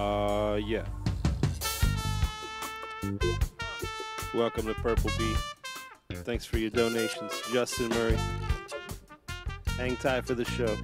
Uh, yeah. Welcome to Purple Bee. Thanks for your donations, Justin Murray. Hang tight for the show.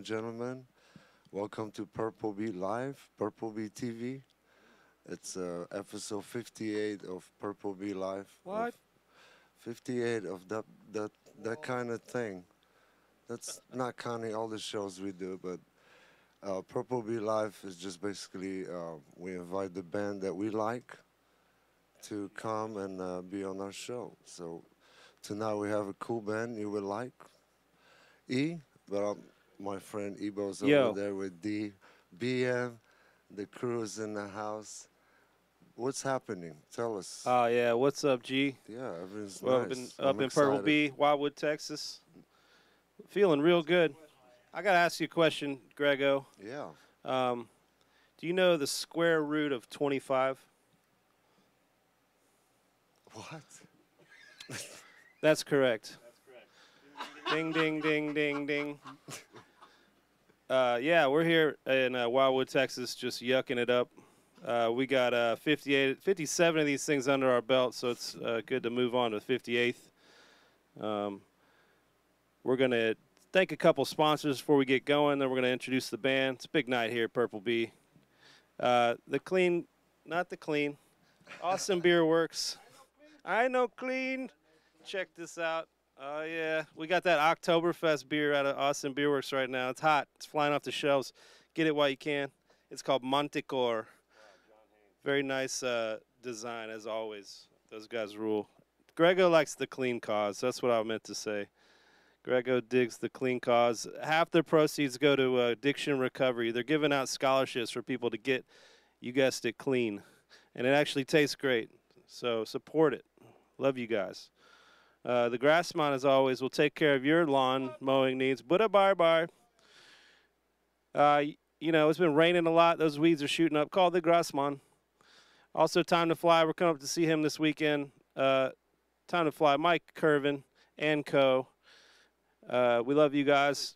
And gentlemen. Welcome to Purple Bee Live, Purple Bee TV. It's uh, episode 58 of Purple Bee Live. What? 58 of that that that kind of thing. That's not counting all the shows we do, but uh, Purple Bee Live is just basically uh, we invite the band that we like to come and uh, be on our show. So tonight we have a cool band you would like. E, but um, my friend Ebo's Yo. over there with D, BM, the crew's in the house. What's happening? Tell us. Oh, yeah. What's up, G? yeah, everything's Well, nice. up in, up I'm in Purple Bee, Wildwood, Texas. Feeling real good. I got to ask you a question, Grego. Yeah. Um, do you know the square root of 25? What? That's correct. Ding, ding, ding, ding, ding. Uh, yeah, we're here in uh, Wildwood, Texas, just yucking it up. Uh, we got uh, 58, 57 of these things under our belt, so it's uh, good to move on to the 58th. Um, we're going to thank a couple sponsors before we get going, then we're going to introduce the band. It's a big night here at Purple Bee. Uh, the clean, not the clean, Austin Beer Works. I know clean. Check this out. Oh yeah, we got that Oktoberfest beer out of Austin Beer Works right now. It's hot. It's flying off the shelves. Get it while you can. It's called Montecore. Very nice uh, design as always. Those guys rule. Grego likes the clean cause. That's what I meant to say. Grego digs the clean cause. Half their proceeds go to uh, addiction recovery. They're giving out scholarships for people to get, you guessed it, clean, and it actually tastes great. So support it. Love you guys. Uh, the Grassman, as always, will take care of your lawn mowing needs. Buddha bar bar. Uh, you know, it's been raining a lot. Those weeds are shooting up. Call the Grassman. Also, Time to Fly. We're coming up to see him this weekend. Uh, Time to Fly. Mike Curvin and co. Uh, we love you guys.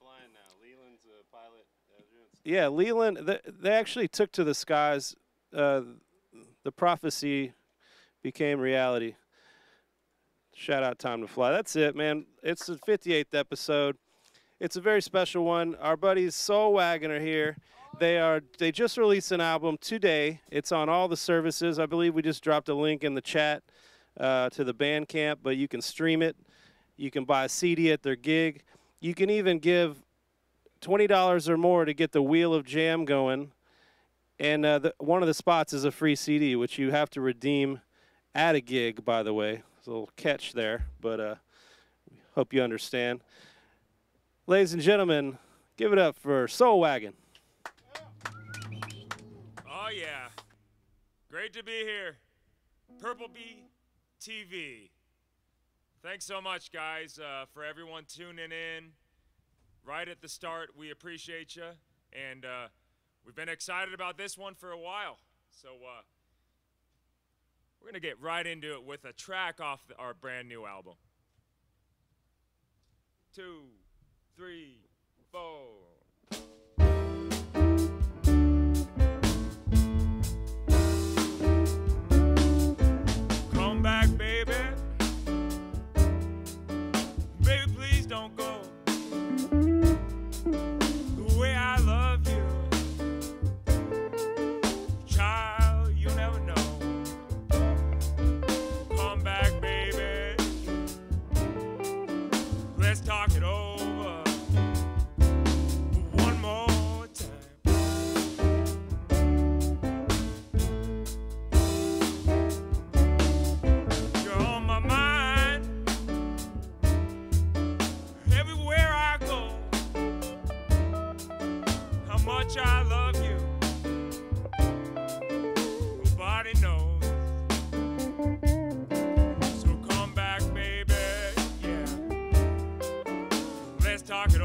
Yeah, Leland. They, they actually took to the skies. Uh, the prophecy became reality. Shout out Time to Fly. That's it, man. It's the 58th episode. It's a very special one. Our buddies Soul Wagon are here. They are they just released an album today. It's on all the services. I believe we just dropped a link in the chat uh, to the Bandcamp, but you can stream it. You can buy a CD at their gig. You can even give twenty dollars or more to get the Wheel of Jam going. And uh, the, one of the spots is a free CD, which you have to redeem at a gig. By the way, a little catch there, but uh, hope you understand. Ladies and gentlemen, give it up for Soul Wagon. Oh, yeah. Great to be here. Purple Bee TV. Thanks so much, guys, uh, for everyone tuning in right at the start. We appreciate you. And uh, we've been excited about this one for a while. So uh, we're going to get right into it with a track off the, our brand new album. Two, three, four. Let's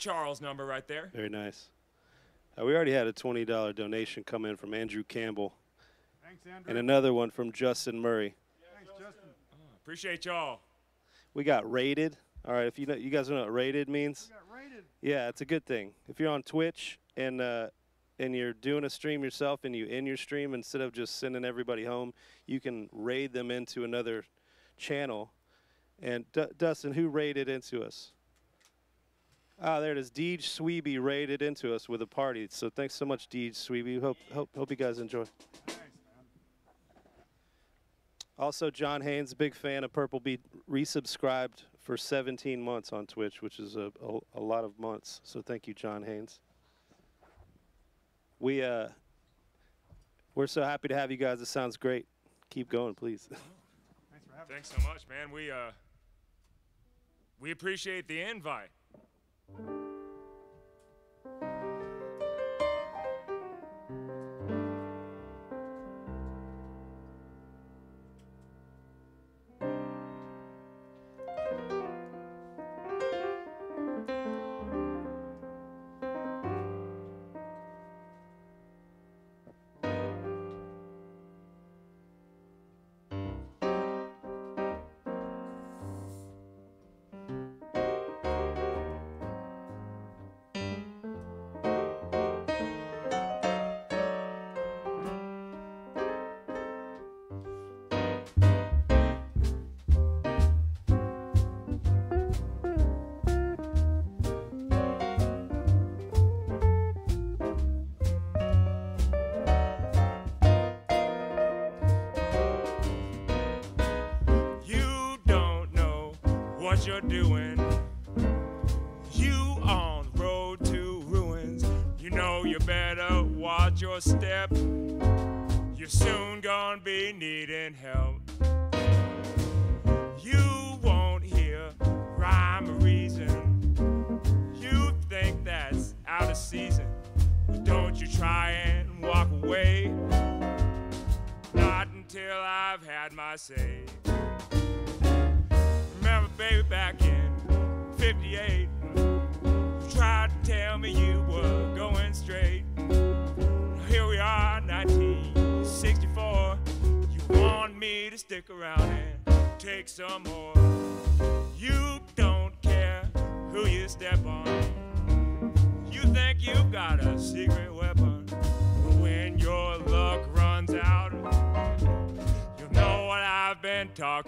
Charles number right there. Very nice. Uh, we already had a twenty dollar donation come in from Andrew Campbell, Thanks, Andrew. and another one from Justin Murray. Thanks, Justin. Appreciate y'all. We got rated. All right, if you know, you guys know what rated means. We got rated. Yeah, it's a good thing. If you're on Twitch and uh, and you're doing a stream yourself and you end your stream instead of just sending everybody home, you can raid them into another channel. And D- Dustin, who raided into us? Ah, there it is. Deej Sweeby raided into us with a party. So thanks so much, Deej Sweeby. Hope hope hope you guys enjoy. Also, John Haynes, big fan of Purple Bee, resubscribed for 17 months on Twitch, which is a, a, a lot of months. So thank you, John Haynes. We uh, we're so happy to have you guys. It sounds great. Keep going, please. Thanks for having Thanks so much, man. We uh we appreciate the invite. You you're doing. You on road to ruins. You know you better watch your step. You're soon gonna be needing help. You won't hear rhyme or reason. You think that's out of season. Don't you try and walk away. Not until I've had my say.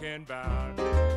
Talking about.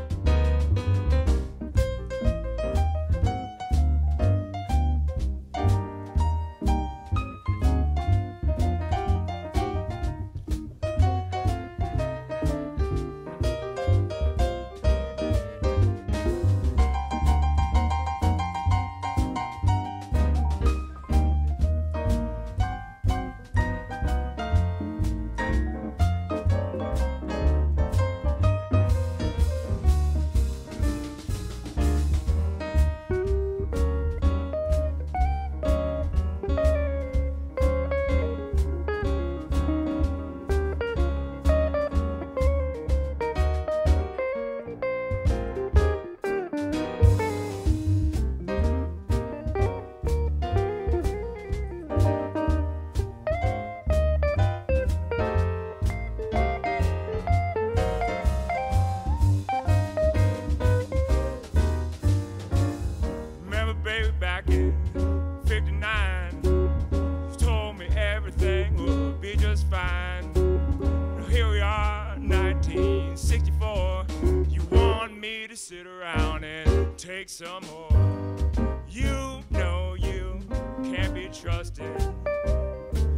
Some more. You know you can't be trusted.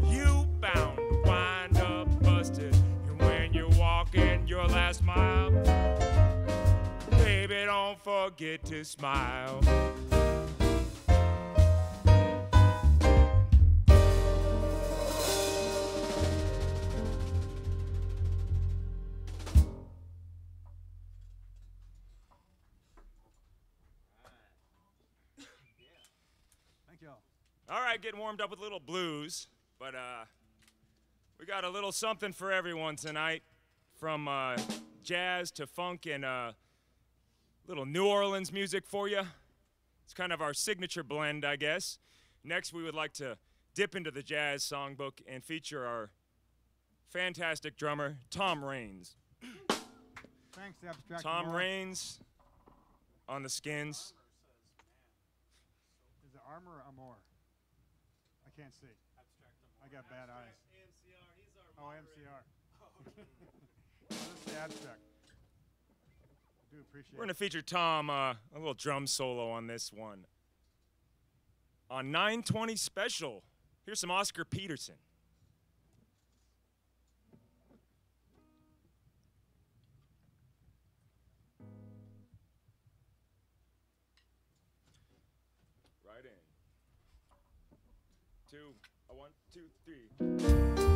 You bound to wind up busted. And when you're walking your last mile, baby, don't forget to smile. Getting warmed up with a little blues, but uh, we got a little something for everyone tonight, from uh, jazz to funk and uh, little New Orleans music for you. It's kind of our signature blend, I guess. Next, we would like to dip into the jazz songbook and feature our fantastic drummer, Tom Raines. Thanks, Abstract. Tom Amore. Raines on the skins. Is it Armor or Amor? I can't see. I got bad eyes. AMCR, Oh, MCR. Oh, this is Abstract. I do appreciate We're going to feature Tom, uh, a little drum solo on this one. On 920 Special, here's some Oscar Peterson. Two, three.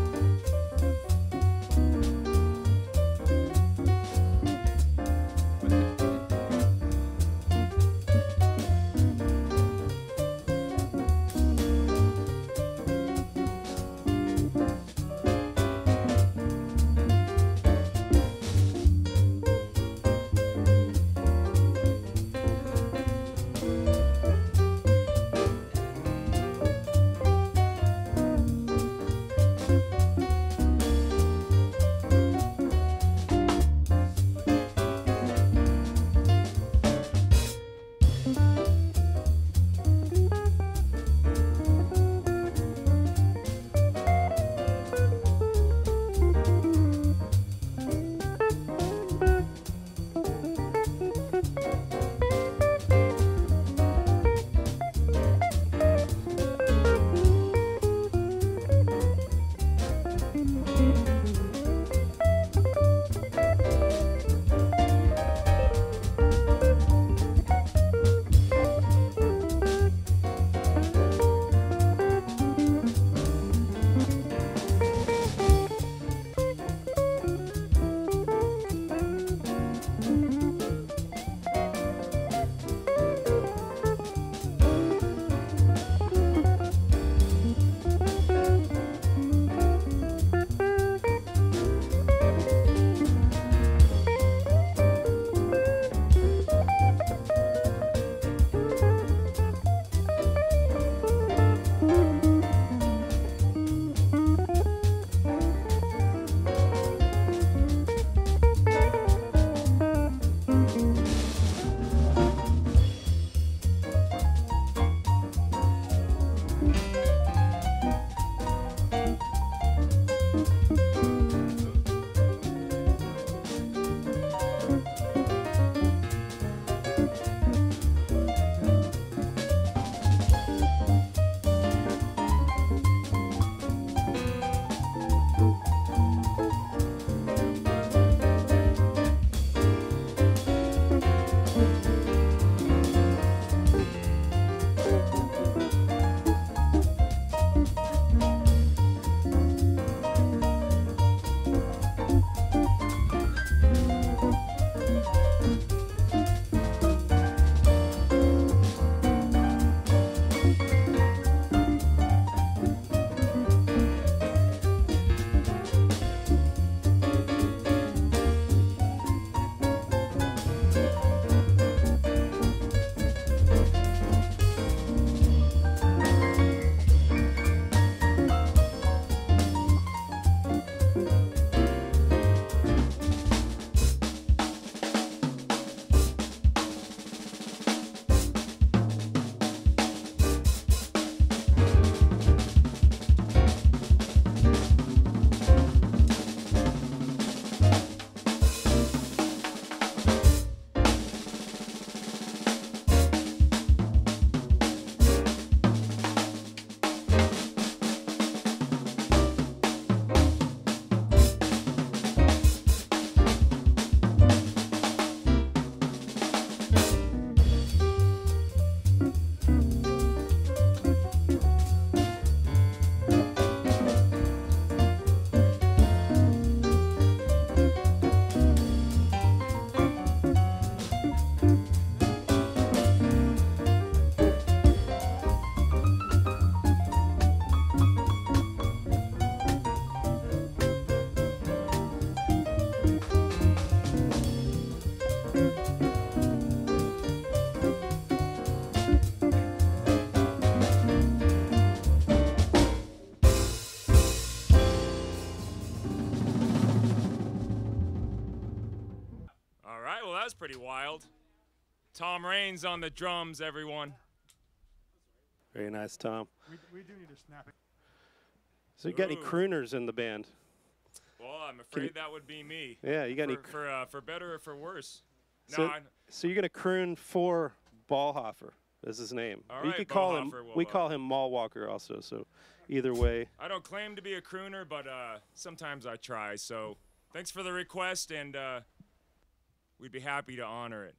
Pretty wild. Tom Raines on the drums, everyone. Very nice, Tom. We, we do need to snap it. So you got any crooners in the band? Well, I'm you- afraid that would be me. Yeah, you got any? For for, uh, for better or for worse. No, So, I, so you're gonna croon for Ballhofer. Is his name? All Or you right, could call him. Ballhofer, We we'll, uh, call him Mall Walker also. So either way, I don't claim to be a crooner, but uh, sometimes I try. So thanks for the request, and uh, we'd be happy to honor it.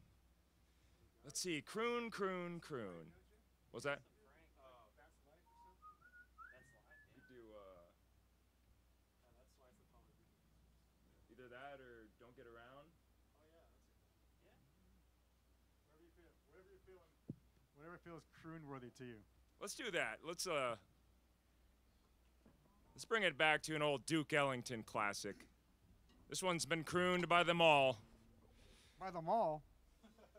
Let's see, croon, croon, croon. What's that? We do, uh, Either that or don't get around. Whatever feels croon worthy to you. Let's do that. Let's uh Let's bring it back to an old Duke Ellington classic. This one's been crooned by them all. By the mall.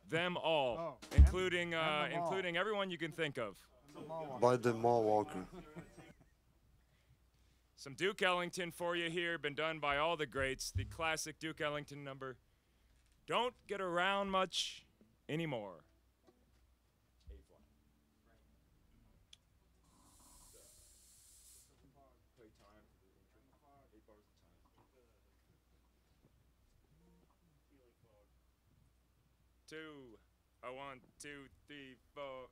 Them all. Oh, and- including uh and them all. including everyone you can think of. The mall one. By the Mall Walker. Some Duke Ellington for you here, been done by all the greats. The classic Duke Ellington number. Don't get around much anymore. Two, a one, two, three, four.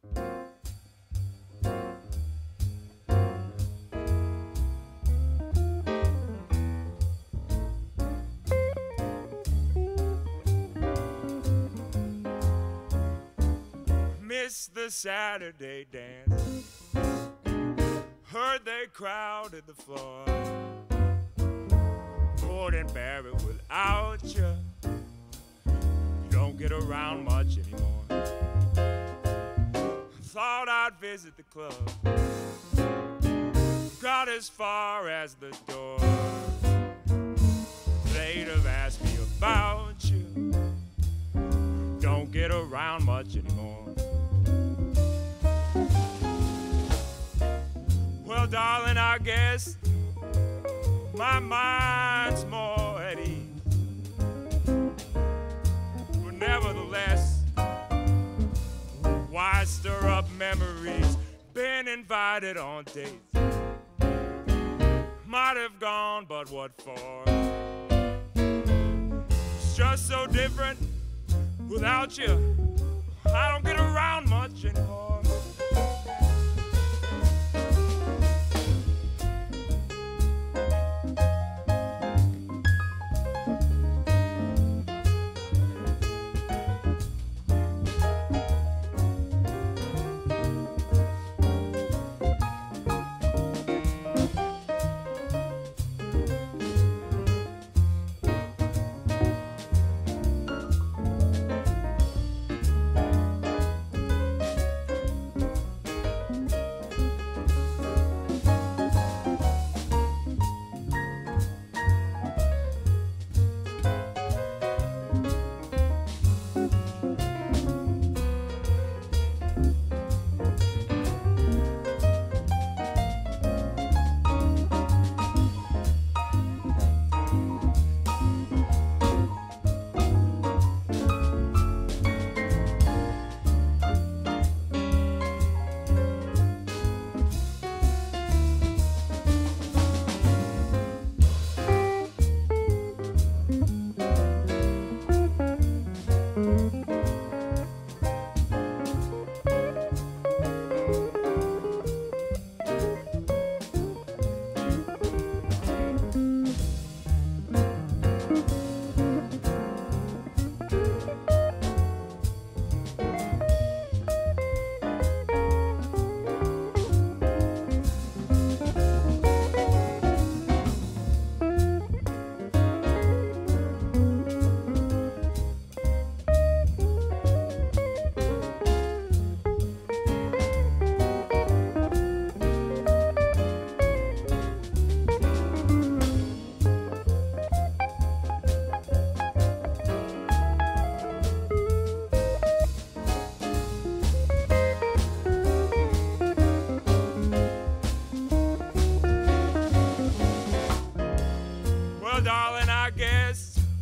Miss the Saturday dance. Heard they crowded the floor. Bear it without you. Get around much anymore. Thought I'd visit the club. Got as far as the door. They'd have asked me about you. Don't get around much anymore. Well, darling, I guess my mind's more at ease. Nevertheless, why stir up memories? Been invited on dates. Might have gone, but what for? It's just so different without you. I don't get around much anymore.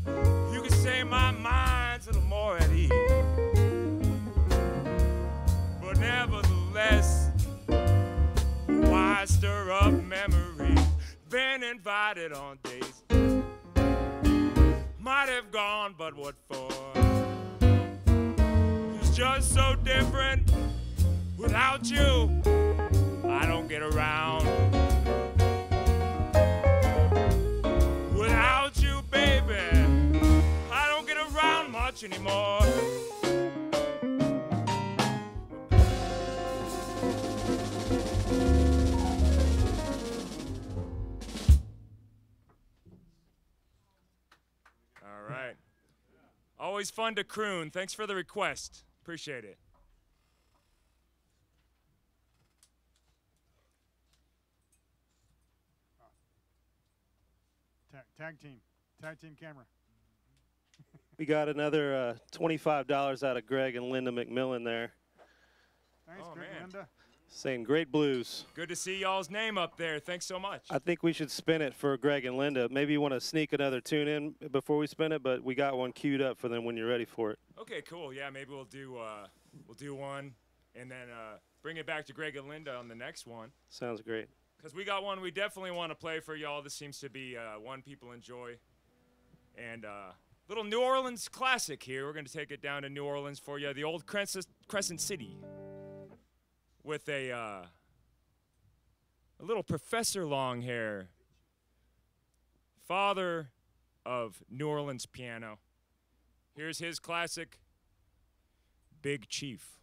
You can say my mind's a little more at ease. But nevertheless, why stir up memories? Been invited on dates. Might have gone, but what for? It's just so different without you. I don't get around. Much anymore. All right. Always fun to croon. Thanks for the request. Appreciate it. Tag, tag team. Tag team camera. We got another uh, twenty-five dollars out of Greg and Linda McMillan there, Thanks, Oh, Greg man. Linda. saying great blues. Good to see y'all's name up there. Thanks so much. I think we should spin it for Greg and Linda. Maybe you want to sneak another tune in before we spin it, but we got one queued up for them when you're ready for it. Okay, cool. Yeah, maybe we'll do uh, we'll do one, and then uh, bring it back to Greg and Linda on the next one. Sounds great. Cause we got one we definitely want to play for y'all. This seems to be uh, one people enjoy, and uh, little New Orleans classic here. We're gonna take it down to New Orleans for you, the old Crescent, Crescent City, with a uh, a little Professor Longhair, father of New Orleans piano. Here's his classic, Big Chief.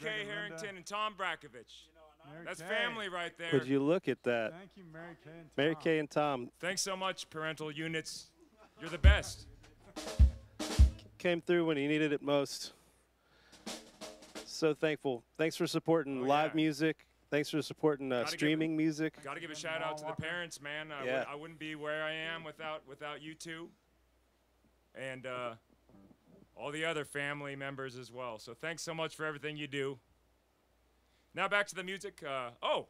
Mary Kay. Harrington and Tom Brakovich. Mary That's Kay. family right there. Would you look at that? Thank you, Mary Kay and Mary Tom. Kay and Tom Thanks so much, parental units. You're the best. came through when he needed it most. So thankful. Thanks for supporting Oh, live yeah. music. Thanks for supporting uh, Gotta give- streaming music. Got to give a shout out to the parents, man. I, Yeah. would, I wouldn't be where I am without without you two, and uh, all the other family members as well. So thanks so much for everything you do. Now back to the music. Uh, oh,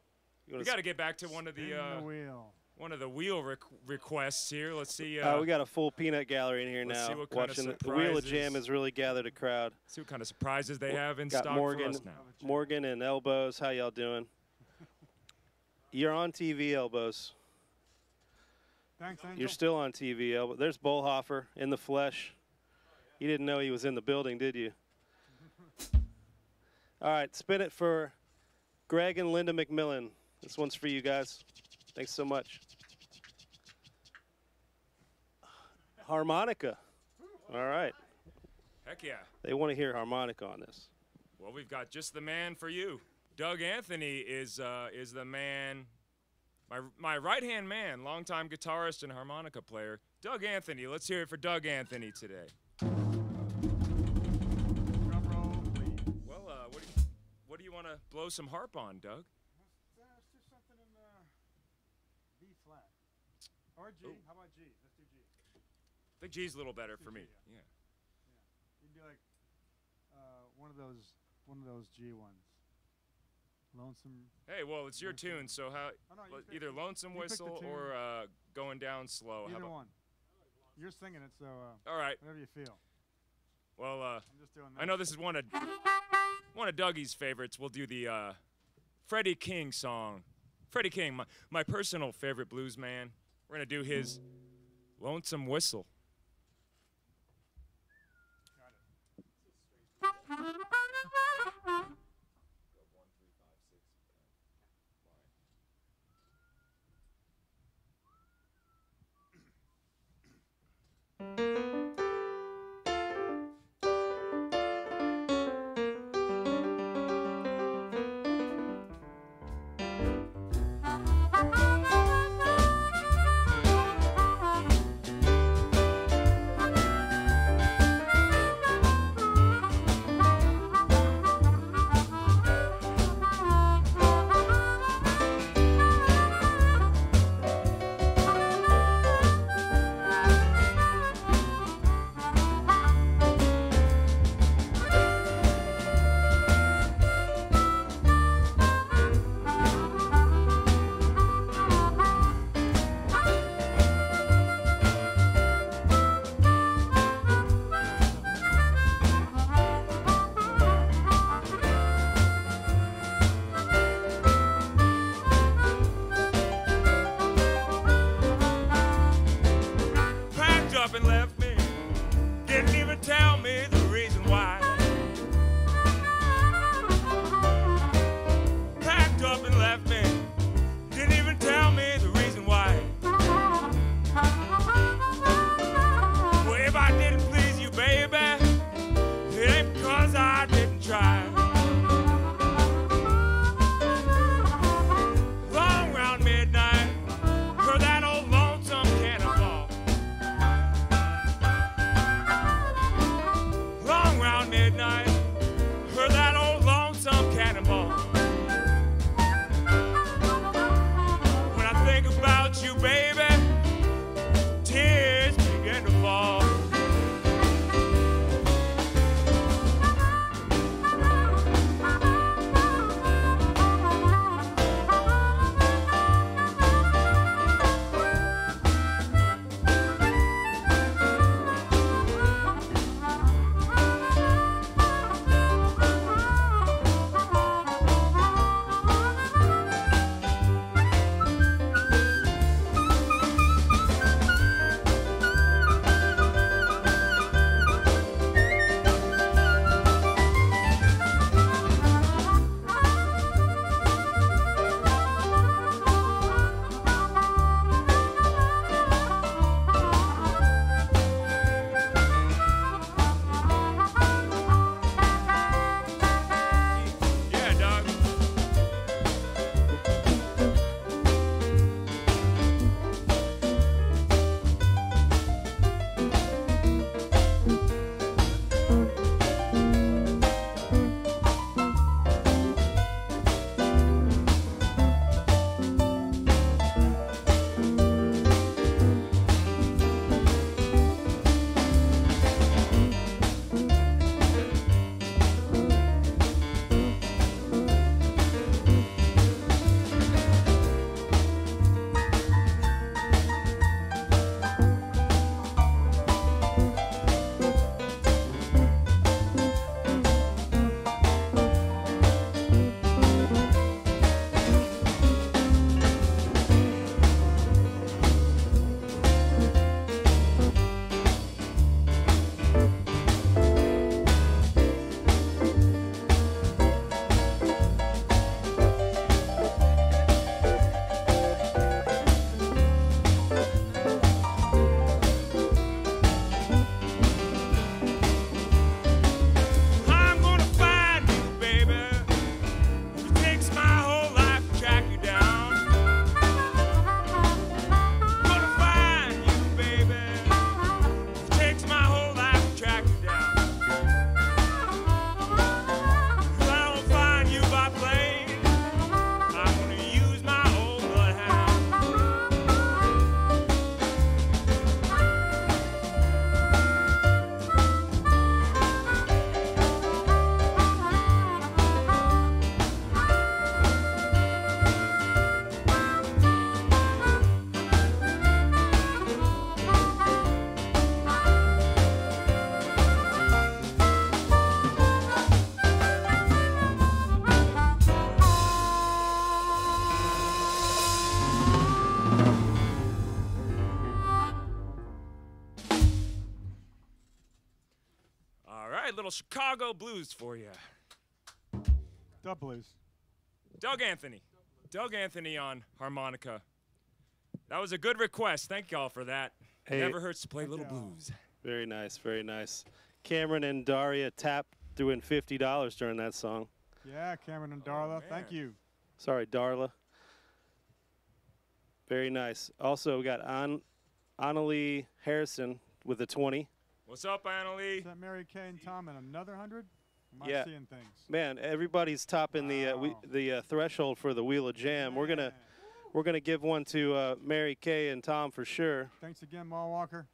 You we got to get back to one of the uh, the wheel. one of the wheel requ- requests here. Let's see. Uh, Uh, we got a full peanut gallery in here let's see now. what kind of Watching the, the Wheel of Jam has really gathered a crowd. see what kind of surprises they have in Got stock Morgan, for us now. Morgan and Elbows. How y'all doing? You're on TV, Elbows. Thanks, Angel. You're still on TV, Elbows. There's Bullhofer in the flesh. You didn't know he was in the building, did you? All right, spin it for Greg and Linda McMillan. This one's for you guys. Thanks so much. Harmonica. All right. Heck yeah. They want to hear harmonica on this. Well, we've got just the man for you. Doug Anthony is uh, is the man, my my right hand man, longtime guitarist and harmonica player. Doug Anthony. Let's hear it for Doug Anthony today. Want to blow some harp on, Doug? Let's, uh, let's do something in uh, B flat. Or G. Ooh. How about G? Let's do G. I think G's a little better for me. Yeah. Yeah. You can do like uh, one of those one of those G ones. Lonesome. Hey, well, it's your tune, so how? Oh, no, you well, pick- either lonesome you pick the whistle or uh, going down slow. How Either about? one. You're singing it, so uh, All right. whatever you feel. Well, uh, I'm just doing that. I know this is one of one of Dougie's favorites. We'll do the uh, Freddie King song. Freddie King, my, my personal favorite blues man. We're gonna do his Lonesome Whistle. Chicago blues for you. Dub blues. Doug Anthony. Doug Anthony on harmonica. That was a good request. Thank y'all for that. Hey. Never hurts to play little y'all. blues. Very nice, very nice. Cameron and Daria Tap doing fifty dollars during that song. Yeah, Cameron and Darla. Oh, thank you. Sorry, Darla. Very nice. Also, we got An- Annalie Harrison with a 20. What's up, Annalie? Is that Mary Kay and Tom and another hundred? Am Yeah. I seeing things? Man, everybody's topping the uh, we, the uh, threshold for the Wheel of Jam. We're gonna we're gonna give one to uh, Mary Kay and Tom for sure. Thanks again, Mal Walker.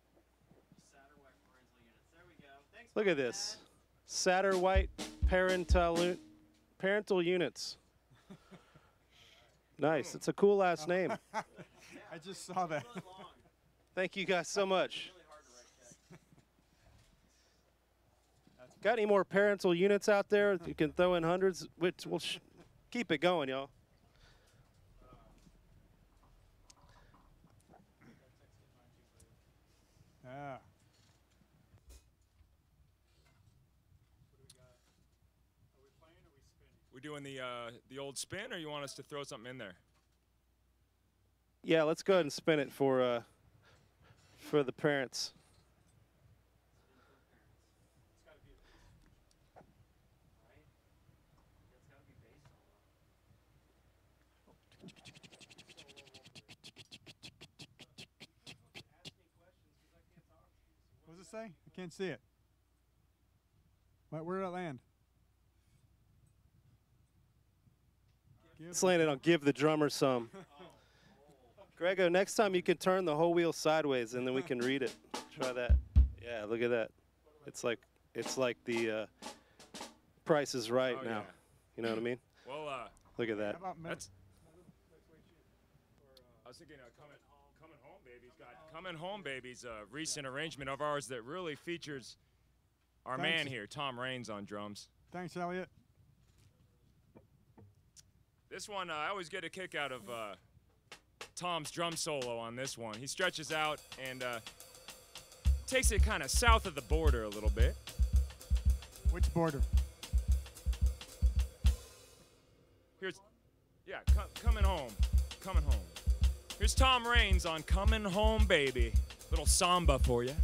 Look at this, Satterwhite parental parental units. Nice. It's a cool last name. I just saw that. Thank you guys so much. Got any more parental units out there? You can throw in hundreds. Which we'll sh- keep it going, y'all. yeah. We doing the uh, the old spin, or you want us to throw something in there? Yeah, let's go ahead and spin it for uh, for the parents. Say? I can't see it. Where, where did it land? Give It's landed on give the drummer some. Grego, next time you can turn the whole wheel sideways and then we can read it. Try that. Yeah, look at that. It's like it's like the uh, Price is Right Oh, now. yeah. You know what I mean? Well, uh, Look at How that. about that's. I was thinking, uh, coming, coming home, baby's got coming home, baby's a recent arrangement of ours that really features our man here, Tom Raines, on drums. Thanks, Elliot. This one, uh, I always get a kick out of uh, Tom's drum solo on this one. He stretches out and uh, takes it kind of south of the border a little bit. Which border? Here's, yeah, co- coming home, coming home. Here's Tom Raines on "Coming Home, Baby." Little samba for you.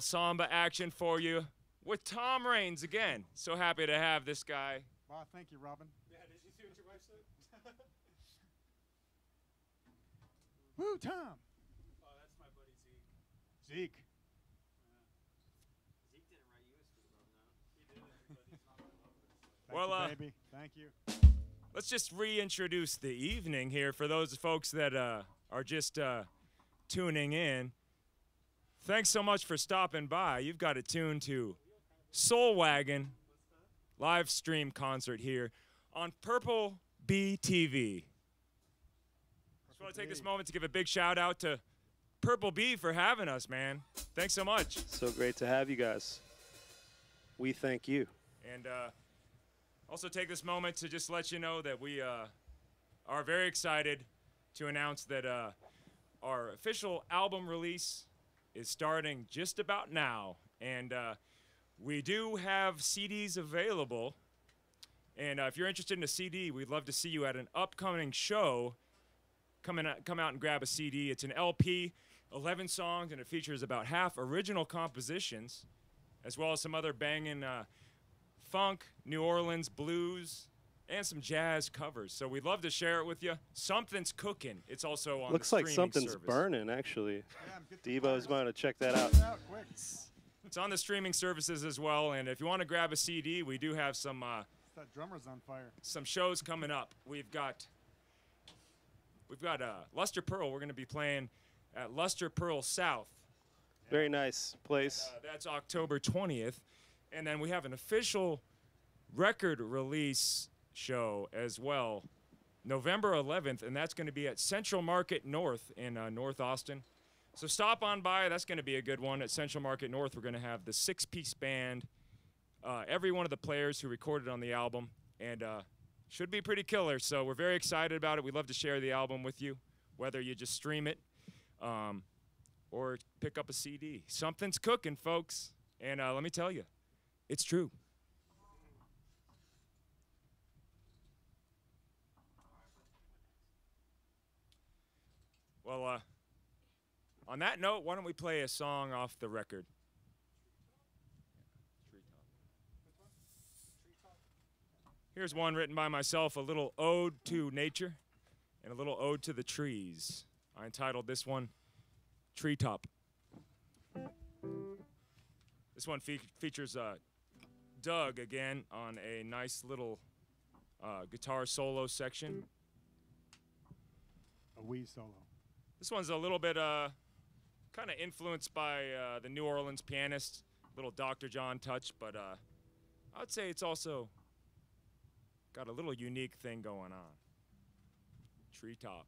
Little samba action for you with Tom Raines again. So happy to have this guy. Wow, thank you, Robin. Yeah, did you see what your wife said? Woo, Tom. Oh, that's my buddy Zeke. Zeke. Zeke didn't write you a sweet love. He did, but he's not my lover. Thank Well, you, uh, baby. Thank you. Let's just reintroduce the evening here for those folks that uh, are just uh, tuning in. Thanks so much for stopping by. You've got it tuned to Soul Wagon live stream concert here on Purple Bee TV. Just want to take this moment to give a big shout out to Purple Bee for having us, man. Thanks so much. So great to have you guys. We thank you. And uh, also take this moment to just let you know that we uh, are very excited to announce that uh, our official album release is starting just about now. And uh, we do have CDs available. And uh, if you're interested in a CD, we'd love to see you at an upcoming show. Come, in, come out and grab a CD. It's an LP, 11 songs, and it features about half original compositions, as well as some other banging uh, funk, New Orleans blues, and some jazz covers. So we'd love to share it with you. Something's cooking. It's also on Looks the like something's service. burning, actually. Yeah, get Devo's going to check that out. out. It's on the streaming services as well. And if you want to grab a CD, we do have some uh, That drummer's on fire. some shows coming up. We've got we've got uh, Lustre Pearl. We're going to be playing at Lustre Pearl South. Very nice place. Uh, that's October 20th. And then we have an official record release show as well, November 11th, and that's going to be at Central Market North in uh, North Austin. So stop on by. That's going to be a good one. At Central Market North, we're going to have the six piece band, uh, every one of the players who recorded on the album, and uh, should be pretty killer. So we're very excited about it. We'd love to share the album with you, whether you just stream it um, or pick up a CD. Something's cooking, folks. And uh, let me tell you, it's true. Well, uh, on that note, why don't we play a song off the record? Here's one written by myself, a little ode to nature and a little ode to the trees. I entitled this one Treetop. This one fe- features uh, Doug again on a nice little uh, guitar solo section. A wee solo. This one's a little bit uh, kind of influenced by uh, the New Orleans pianist, little Dr. John touch, but uh, I would say it's also got a little unique thing going on. Treetop.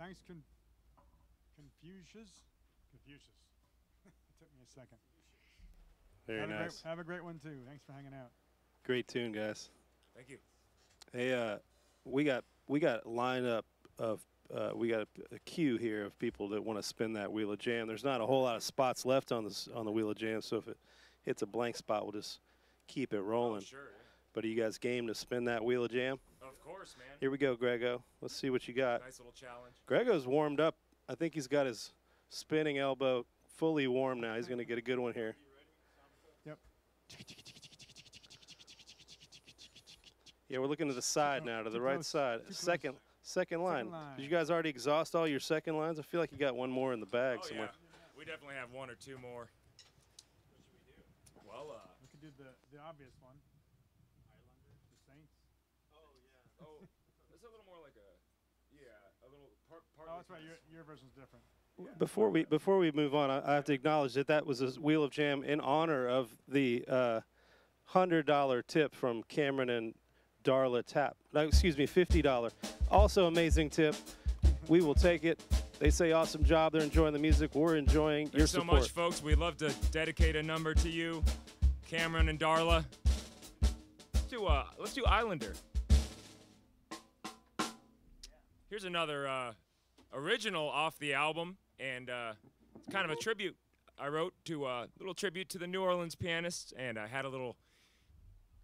Thanks, Con- Confucius. Confucius. it took me a second. Very have, a nice. great, have a great one too. Thanks for hanging out. Great tune, guys. Thank you. Hey, uh, we got we got lineup of uh, we got a, a queue here of people that want to spin that wheel of jam. There's not a whole lot of spots left on this on the wheel of jam, so if it hits a blank spot, we'll just keep it Oh, rolling. sure. yeah. But are you guys game to spin that wheel of jam? Of course, man. Here we go, Grego. Let's see what you got. Nice little challenge. Grego's warmed up. I think he's got his spinning elbow fully warm now. He's going to get a good one here. Yep. Yeah, we're looking to the side now, to the right side. Second, second line. line. Did you guys already exhaust all your second lines? I feel like you got one more in the bag Oh, somewhere. yeah. We definitely have one or two more. Well, uh, We could do the, the obvious one. The Saints. oh, it's a little more like a, yeah, a little part. part Oh, that's right. Your, your version's different. Before we before we move on, I, I have to acknowledge that that was a wheel of jam in honor of the uh, hundred dollar tip from Cameron and Darla Tap. No, excuse me, fifty dollar. Also amazing tip. We will take it. They say awesome job. They're enjoying the music. We're enjoying your Thanks so support. much, folks. We'd love to dedicate a number to you, Cameron and Darla. Let's do uh, let's do Islander. Here's another uh, original off the album, and uh, it's kind of a tribute I wrote to a little tribute to the New Orleans pianists, and I had a little,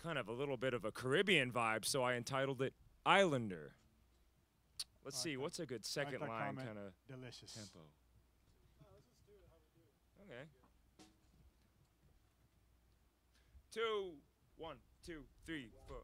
kind of a little bit of a Caribbean vibe, so I entitled it Islander. Let's I see, what's a good second line kind of Delicious. tempo? Okay. Two, one, two, three, four.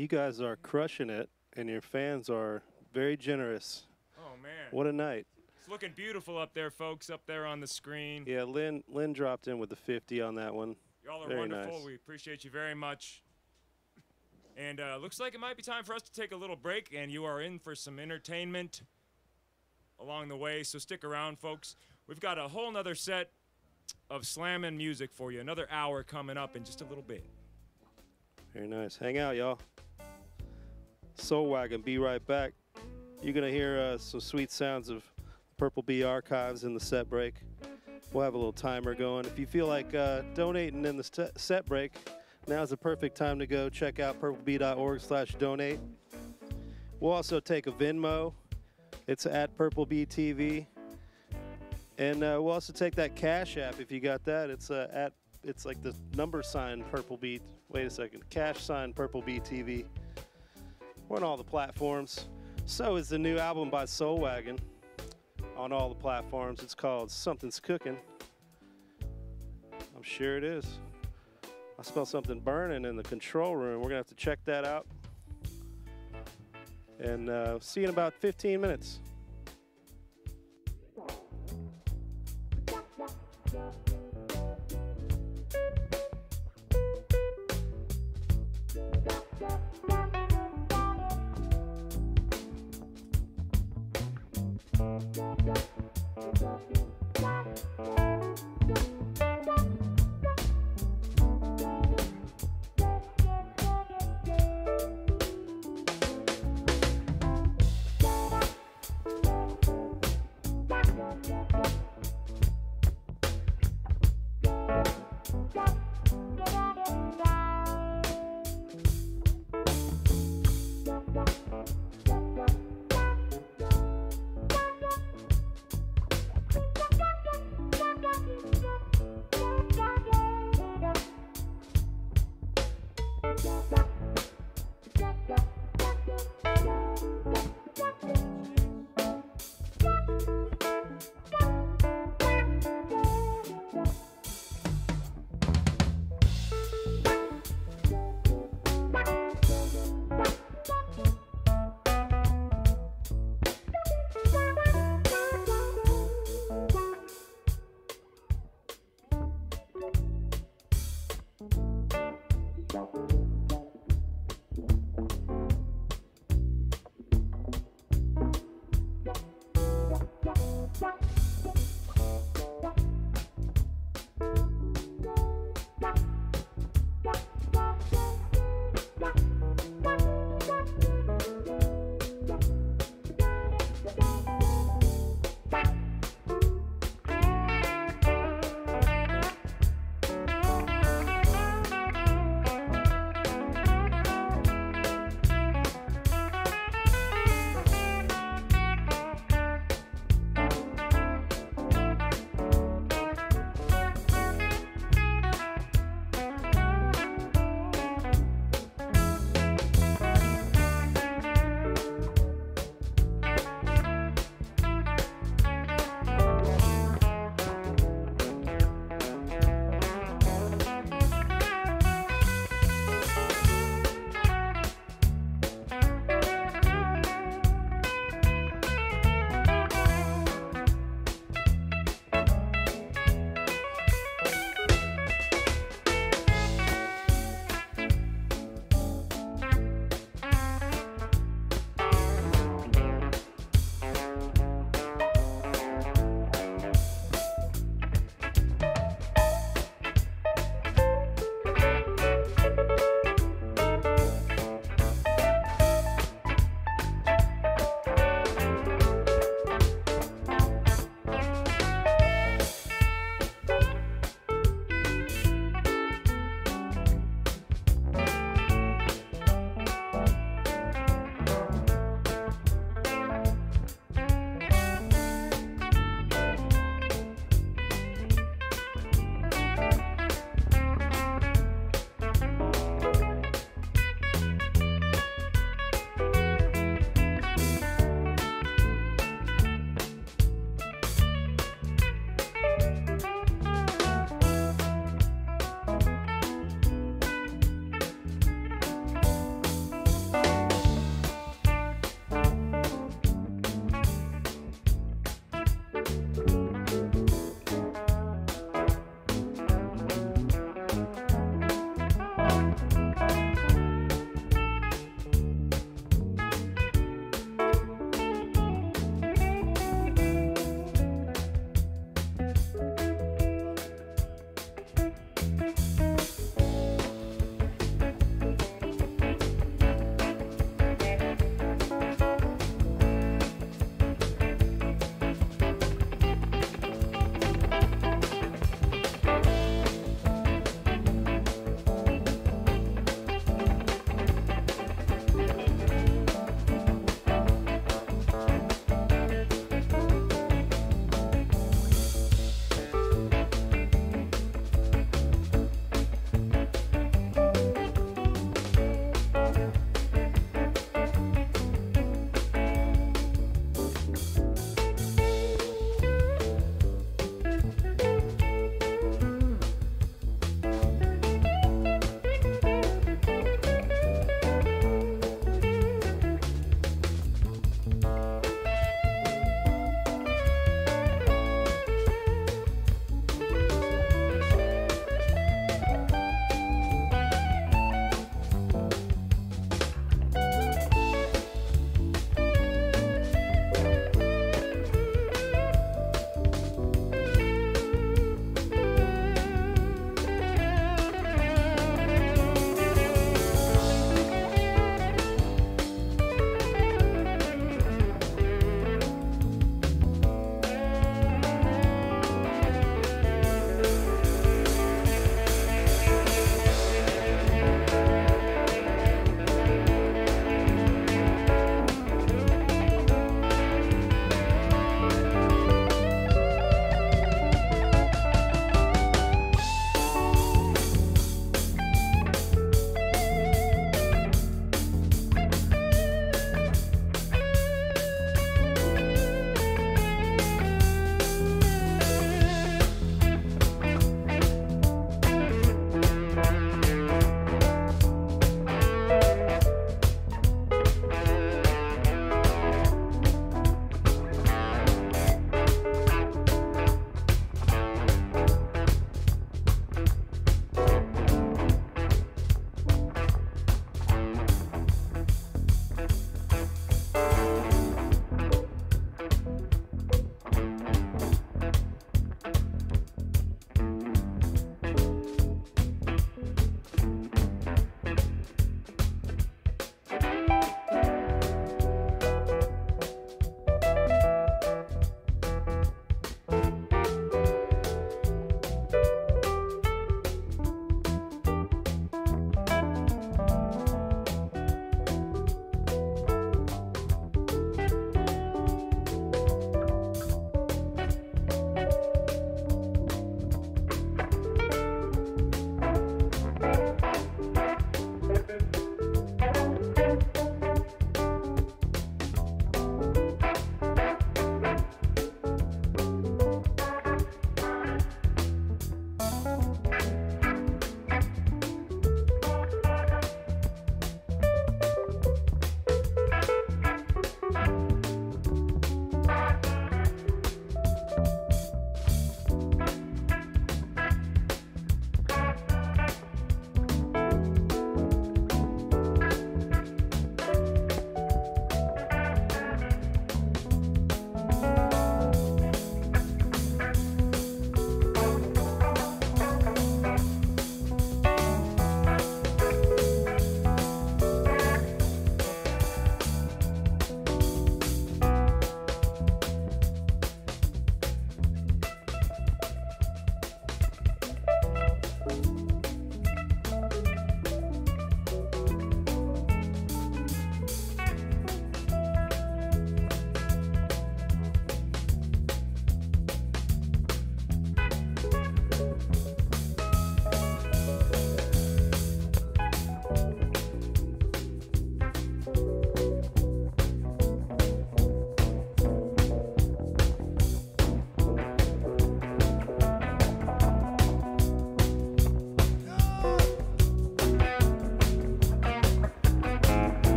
You guys are crushing it, and your fans are very generous. Oh, man. What a night. It's looking beautiful up there, folks, up there on the screen. Yeah, Lynn Lynn dropped in with the 50 on that one. Y'all are Very wonderful. nice. We appreciate you very much. And uh, looks like it might be time for us to take a little break, and you are in for some entertainment along the way. So stick around, folks. We've got a whole nother set of slamming music for you. Another hour coming up in just a little bit. Very nice. Hang out, y'all. Soul Wagon, be right back. You're going to hear uh, some sweet sounds of Purple Bee archives in the set break. We'll have a little timer going. If you feel like uh, donating in the set break, now's the perfect time to go check out purplebee.org slash donate. We'll also take a Venmo. It's at Purple TV. And uh, we'll also take that Cash app if you got that. It's uh, at it's like the number sign Purple Bee. Wait a second, Cash sign Purple TV. We're on all the platforms. So is the new album by Soul Wagon on all the platforms. It's called Something's Cooking. I'm sure it is. I smell something burning in the control room. We're gonna have to check that out. And uh, see you in about 15 minutes.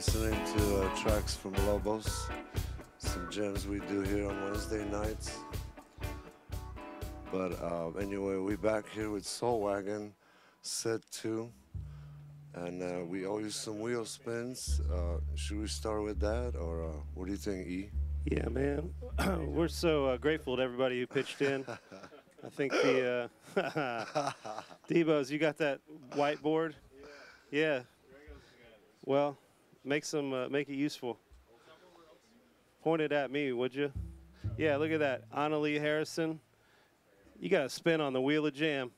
Listening to uh, tracks from Lobos, some gems we do here on Wednesday nights. But uh, anyway, we're back here with Soul Wagon. set two, and uh, we owe you some wheel spins. Uh, should we start with that, or uh, what do you think, E? Yeah, man. We're so uh, grateful to everybody who pitched in. I think the uh, Debo's, you got that whiteboard? Yeah. Well, make some uh, make it useful. Point it at me, would you? Yeah, look at that. Annalie Harrison. You got a spin on the wheel of jam.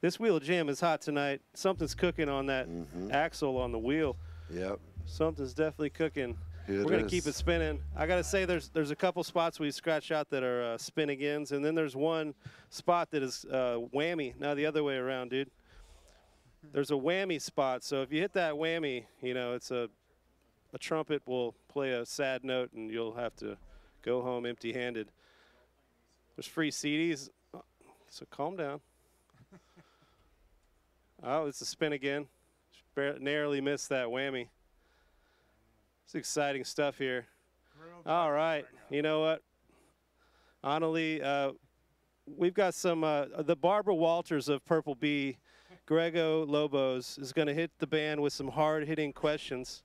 This wheel of jam is hot tonight. Something's cooking on that axle on the wheel. Yep. Something's definitely cooking. Here We're gonna keep it spinning. I gotta say, there's there's a couple spots we scratched out that are uh, spin agains, and then there's one spot that is uh, whammy. Now the other way around, dude. There's a whammy spot, so if you hit that whammy, you know it's a a trumpet will play a sad note, and you'll have to go home empty-handed. There's free CDs, so calm down. Oh, it's a spin again. Narrowly missed that whammy. It's exciting stuff here. All right. You know what? Annalie, uh, we've got some, uh, the Barbara Walters of Purple Bee, Grego Lobos, is going to hit the band with some hard hitting questions.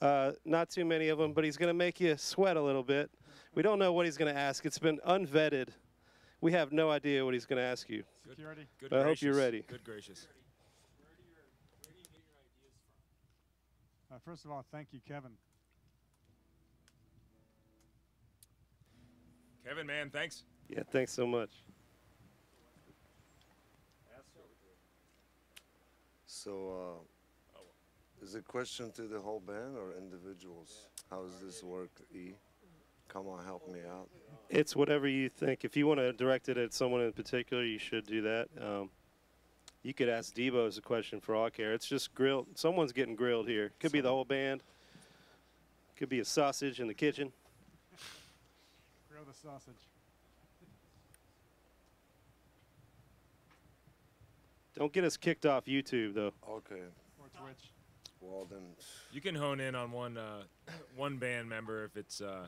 Uh, not too many of them, but he's going to make you sweat a little bit. We don't know what he's going to ask. It's been unvetted. We have no idea what he's going to ask you. Security. Good I hope you're ready. Good gracious. Uh, first of all, thank you, Kevin. Kevin, man, thanks. Yeah, thanks so much. So, uh, is it a question to the whole band or individuals? How does this work, E? Come on, help me out. It's whatever you think. If you want to direct it at someone in particular, you should do that. Um, you could ask Debo's a question for all I care. It's just grilled. Someone's getting grilled here. Could be the whole band. Could be a sausage in the kitchen. Grill the sausage. Don't get us kicked off YouTube though. Okay. Or Twitch. Well You can hone in on one uh, one band member if it's uh,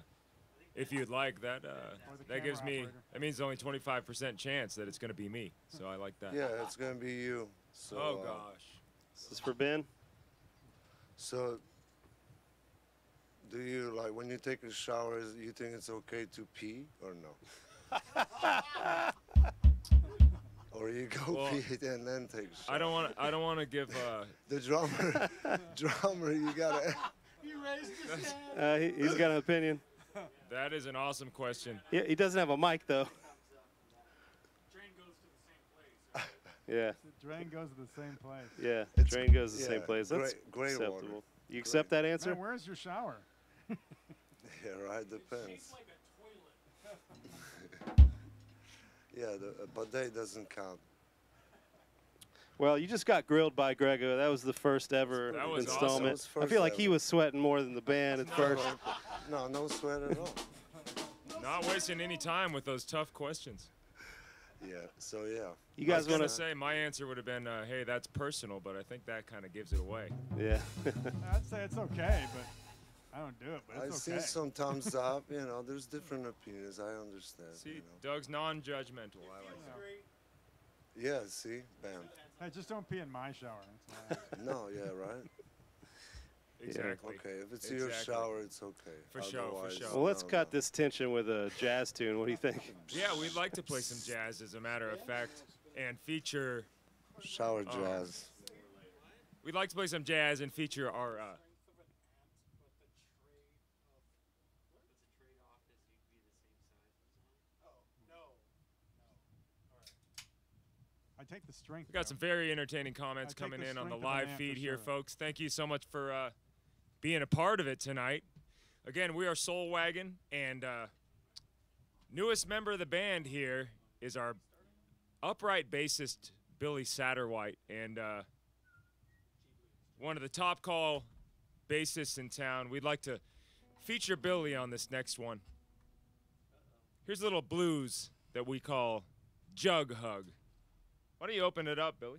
if you'd like. That uh, that gives me operator. that means only 25% chance that it's gonna be me. So I like that. yeah, it's gonna be you. So, Oh uh, gosh. This is for Ben. So, do you like when you take a shower? You think it's okay to pee or no? or you go Well, pee and then take a? I don't want I don't want to give uh, The drummer, drummer, you gotta. Uh, he, he's got an opinion. that is an awesome question. Yeah, he doesn't have a mic though. Train goes to the same place. Yeah, The drain goes to the same place. yeah. It's- drain goes to the same place. That's great- great water. acceptable. You accept that answer? Man, where's your shower? Yeah, right. Depends. Yeah, the a bidet doesn't count. Well, you just got grilled by Grego. That was the first ever That was awesome. installment. That was I feel like he was sweating more than the band at first. No, no sweat at all. Not wasting any time with those tough questions. Yeah. So yeah. You guys gonna want to? say my answer would have been, uh, "Hey, that's personal," but I think that kind of gives it away. Yeah. I'd say it's okay, but I don't do it. But I've it's seen okay. some thumbs up. You know, there's different opinions. I understand. See, you know. Doug's non-judgmental. I like that. Yeah. See, bam. Hey, just don't pee in my shower. That's all I ask. No. Yeah. Right. Exactly. Okay. If it's your shower, it's okay. For sure, for sure. well, let's no, cut no. this tension with a jazz tune. What do you think? Yeah, we'd like to play some jazz, as a matter of fact, and feature. Shower Oh. jazz. We'd like to play some jazz and feature our. Uh, take the strength. we got though. some very entertaining comments coming in on the strength of an live feed here, sure. folks. Thank you so much for uh, being a part of it tonight. Again, we are Soul Wagon, and uh, newest member of the band here is our upright bassist Billy Satterwhite, and uh, one of the top call bassists in town. We'd like to feature Billy on this next one. Here's a little blues that we call Jug Hug. Why don't you open it up, Billy?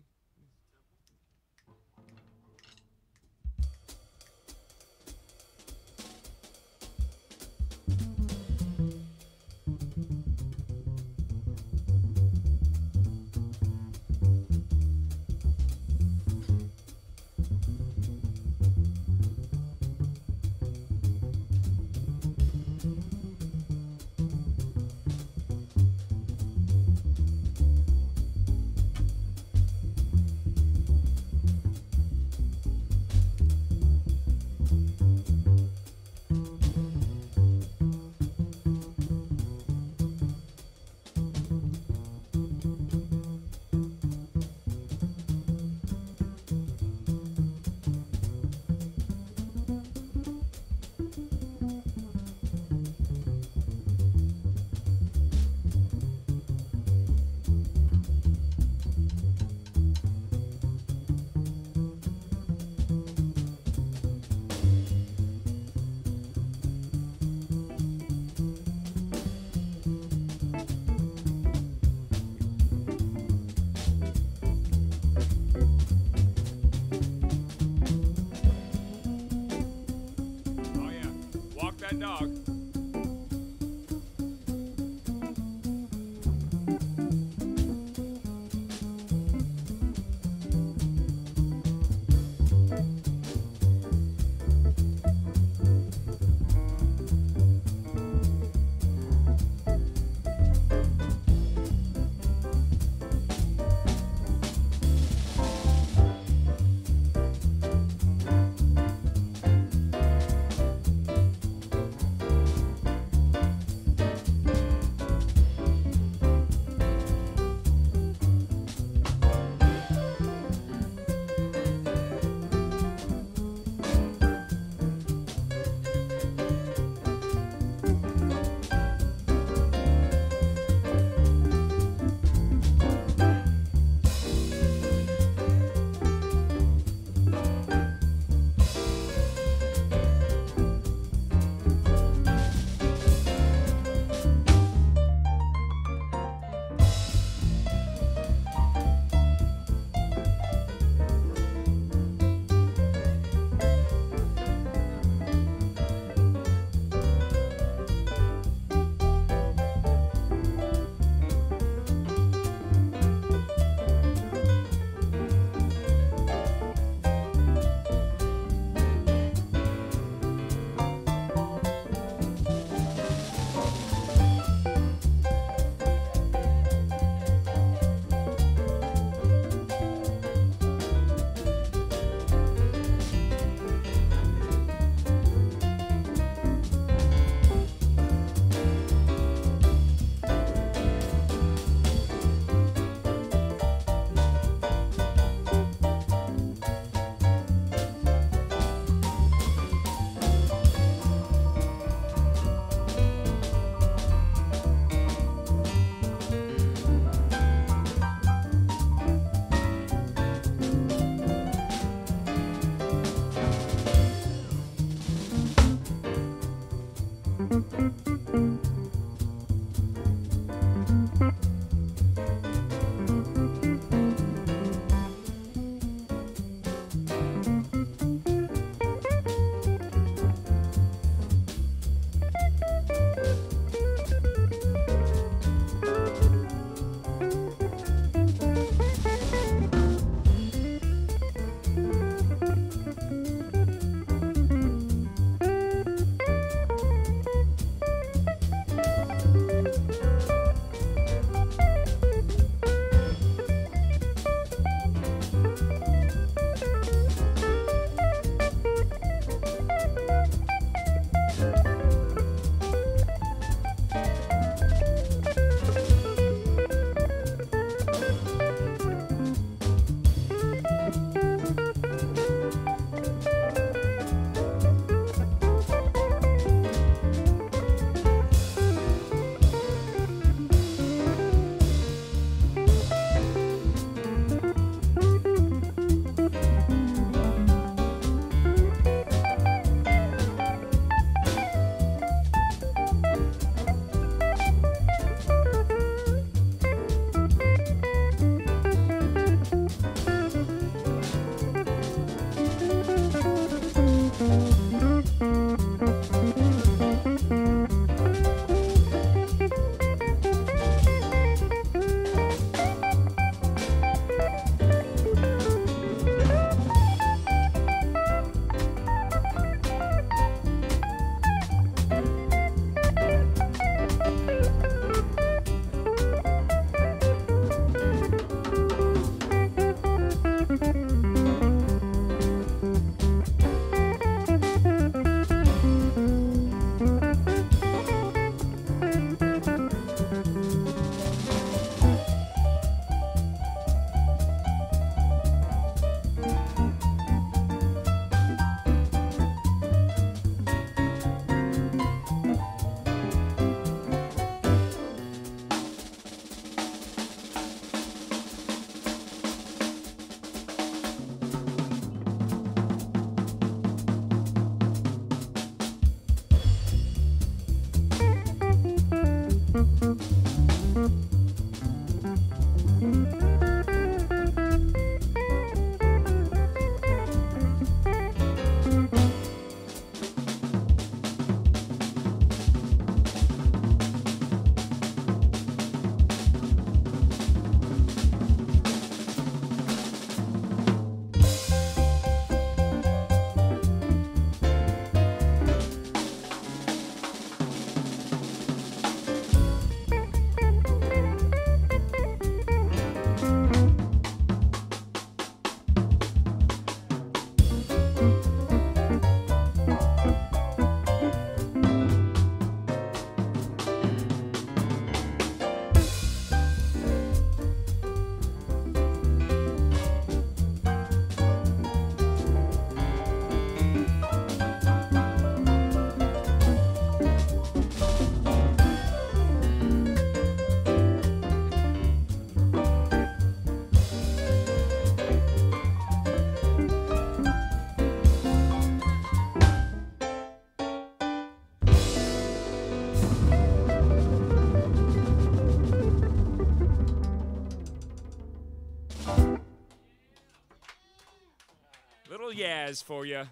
Little for you.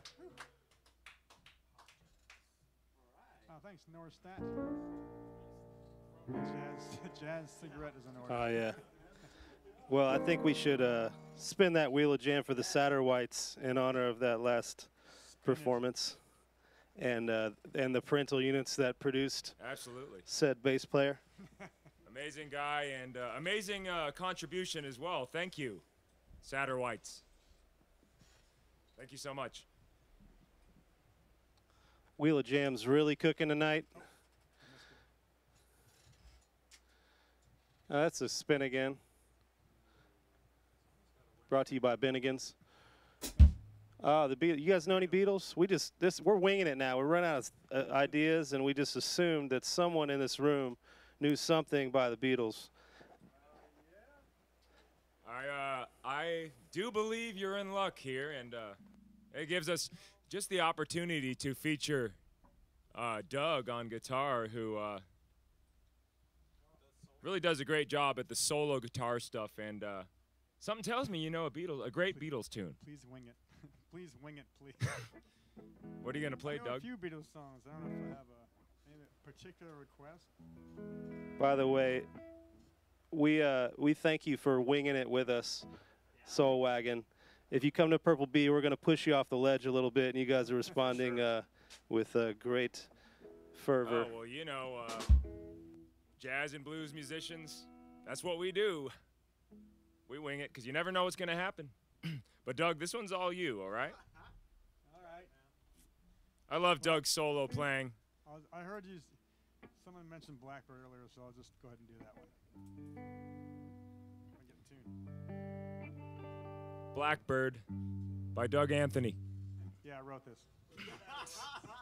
Oh, thanks, Norris Stat. Jazz, jazz cigarette is an order. Oh yeah. Well, I think we should uh, spin that wheel of jam for the Satterwhites in honor of that last performance, and uh, and the parental units that produced Absolutely. said bass player. Amazing guy and uh, amazing uh, contribution as well. Thank you, Satterwhites. Thank you so much. Wheel of Jam's really cooking tonight. Uh, that's a spin again. Brought to you by Bennigan's. Oh, the Beatles. You guys know any Beatles? We just this we're winging it now. We run out of uh, ideas, and we just assumed that someone in this room knew something by the Beatles. I uh, I do believe you're in luck here, and uh, it gives us just the opportunity to feature uh, Doug on guitar, who uh, really does a great job at the solo guitar stuff. And uh, something tells me you know a Beatles, a great Beatles tune. Please wing it. please wing it, please. What are you gonna play, I know Doug? a few Beatles songs. I don't know if I have a, any particular request. By the way, we uh, we thank you for winging it with us, Soul Wagon. If you come to Purple Bee, we're going to push you off the ledge a little bit, and you guys are responding uh, with uh, great fervor. Oh well, you know, uh, jazz and blues musicians. That's what we do. We wing it because you never know what's gonna happen. but Doug, this one's all you. All right. All right. I love Doug's solo playing. I, heard you. Someone mentioned Blackbird earlier, so I'll just go ahead and do that one. Blackbird by Doug Anthony. Yeah, I wrote this.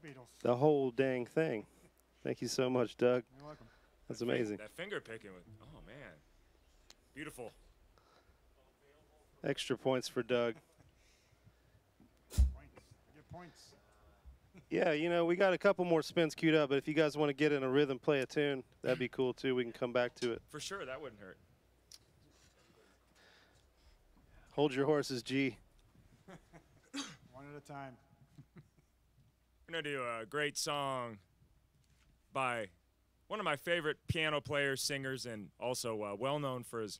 The Beatles. The whole dang thing. Thank you so much, Doug. You're welcome. That's amazing. That finger picking with. Oh man, beautiful. Extra points for Doug. Points. Get points. Yeah, you know, we got a couple more spins queued up, but if you guys want to get in a rhythm, play a tune, that'd be cool too. We can come back to it. For sure, that wouldn't hurt. Hold your horses, G. One at a time. We're gonna do a great song by one of my favorite piano players, singers, and also uh, well known for his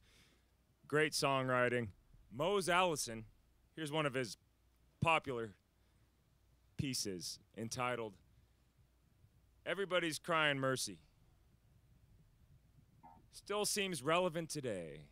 great songwriting, Mose Allison. Here's one of his popular pieces entitled "Everybody's Crying Mercy." Still seems relevant today.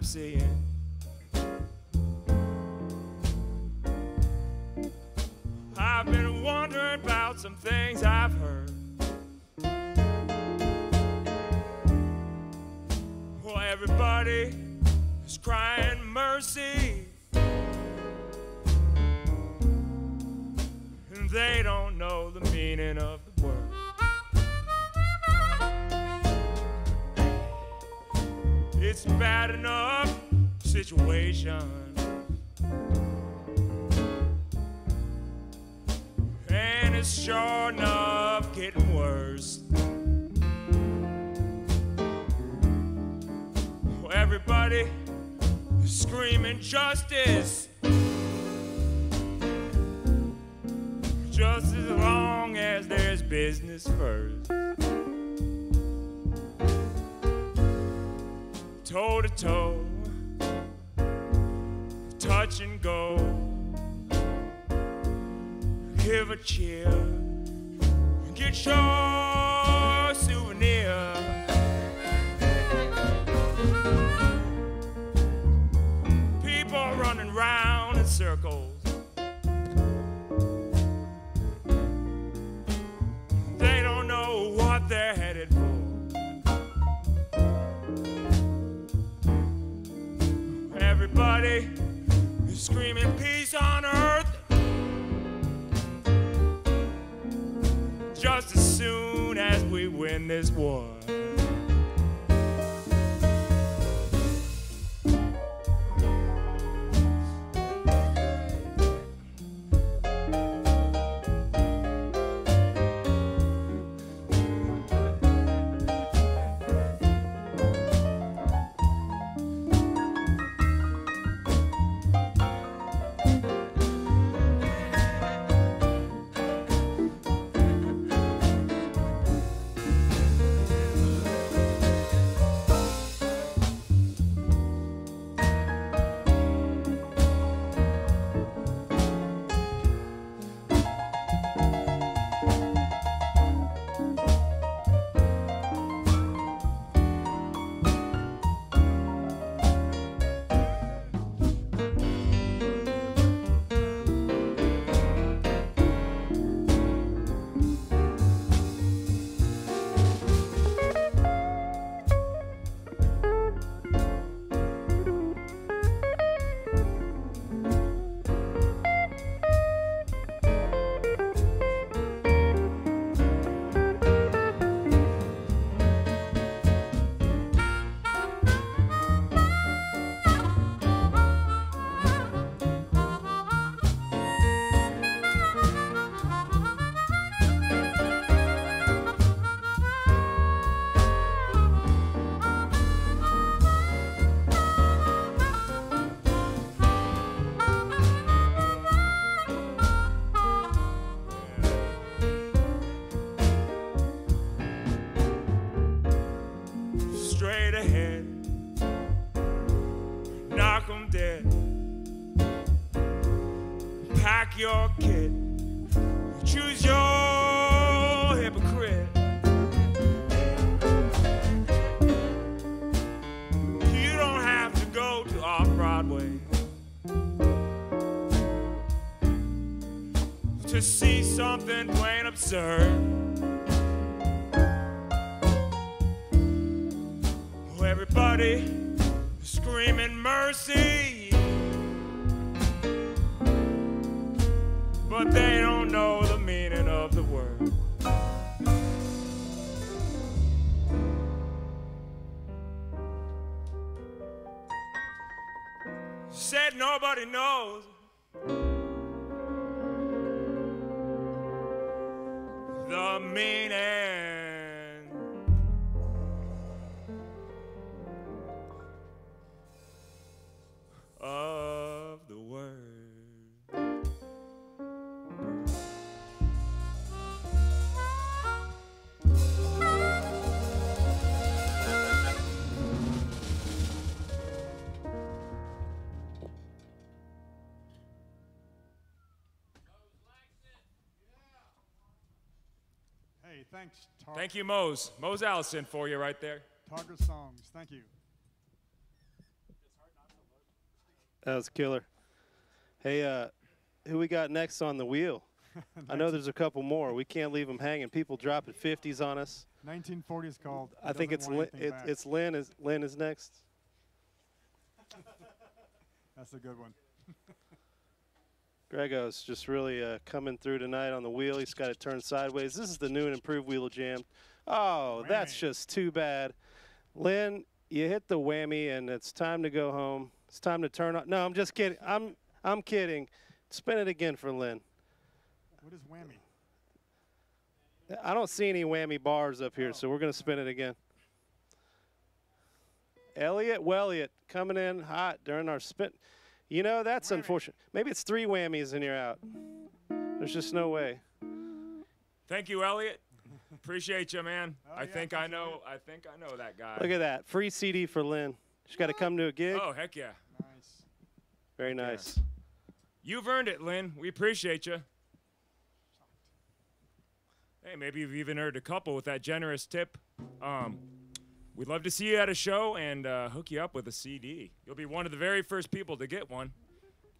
I'm seeing. I've been wondering about some things I've heard. Everybody is crying mercy. And they don't know the meaning of the word. It's bad enough situation. And it's sure enough getting worse. Everybody screaming justice. Just as long as there's business first. toe to toe, touch and go. Give a cheer, get your souvenir. Circles. They don't know what they're headed for. Everybody is screaming peace on earth. Just as soon as we win this war. See thanks, Tar- Thank you, Mose. Mose Allison for you right there. Target Songs. Thank you. That was killer. Hey, uh, who we got next on the wheel? I know there's a couple more. We can't leave them hanging. People dropping 50s on us. 1940 is called. I think it's Doesn't Lin, it, it's Lynn is Lynn is next. That's a good one. Grego's just really uh, coming through tonight on the wheel. He's got it turned sideways. This is the new and improved wheel jam. Oh, that's just too bad. Lynn, you hit the whammy, and it's time to go home. It's time to turn on. No, I'm just kidding. I'm I'm kidding. Spin it again for Lynn. What is whammy? I don't see any whammy bars up here, so we're gonna spin it again. Elliot Welliot coming in hot during our spin. You know that's Whammy. unfortunate. Maybe it's three whammies and you're out. There's just no way. Thank you, Elliot. Appreciate you, man. Oh, I yeah, think I know. Elliot. I think I know that guy. Look at that free CD for Lynn. She's got to come to a gig. Oh heck yeah! Nice. Very yeah. nice. You've earned it, Lynn. We appreciate you. Hey, maybe you've even earned a couple with that generous tip. Um, we'd love to see you at a show and uh, hook you up with a CD. You'll be one of the very first people to get one.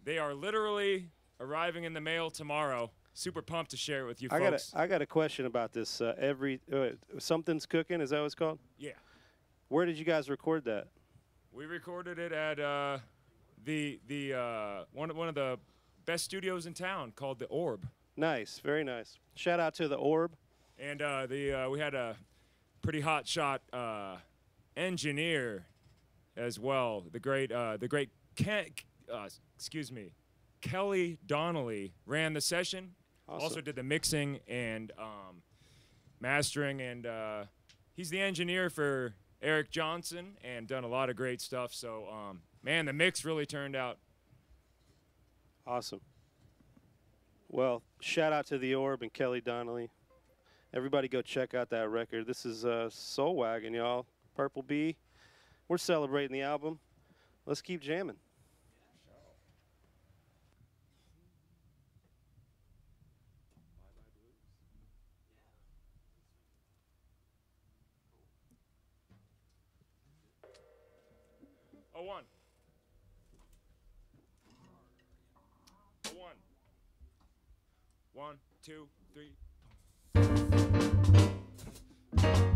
They are literally arriving in the mail tomorrow. Super pumped to share it with you I got a, folks. I got a question about this. Uh, every uh, something's cooking. Is that what it's called? yeah, Where did you guys record that? we recorded it at uh, the the uh, one one of the best studios in town called the Orb. Nice, very nice. Shout out to the Orb. And uh, the uh, we had a pretty hot shot uh, engineer as well. The great uh, the great Ken, uh, excuse me, Kelly Donnelly ran the session. Also did the mixing and um, mastering, and uh, he's the engineer for Eric Johnson and done a lot of great stuff. So um, man, the mix really turned out. Awesome. Well, shout out to the Orb and Kelly Donnelly. Everybody go check out that record. This is uh, Soul Wagon, y'all. Purple Bee. We're celebrating the album. Let's keep jamming. A one. One, two, thank you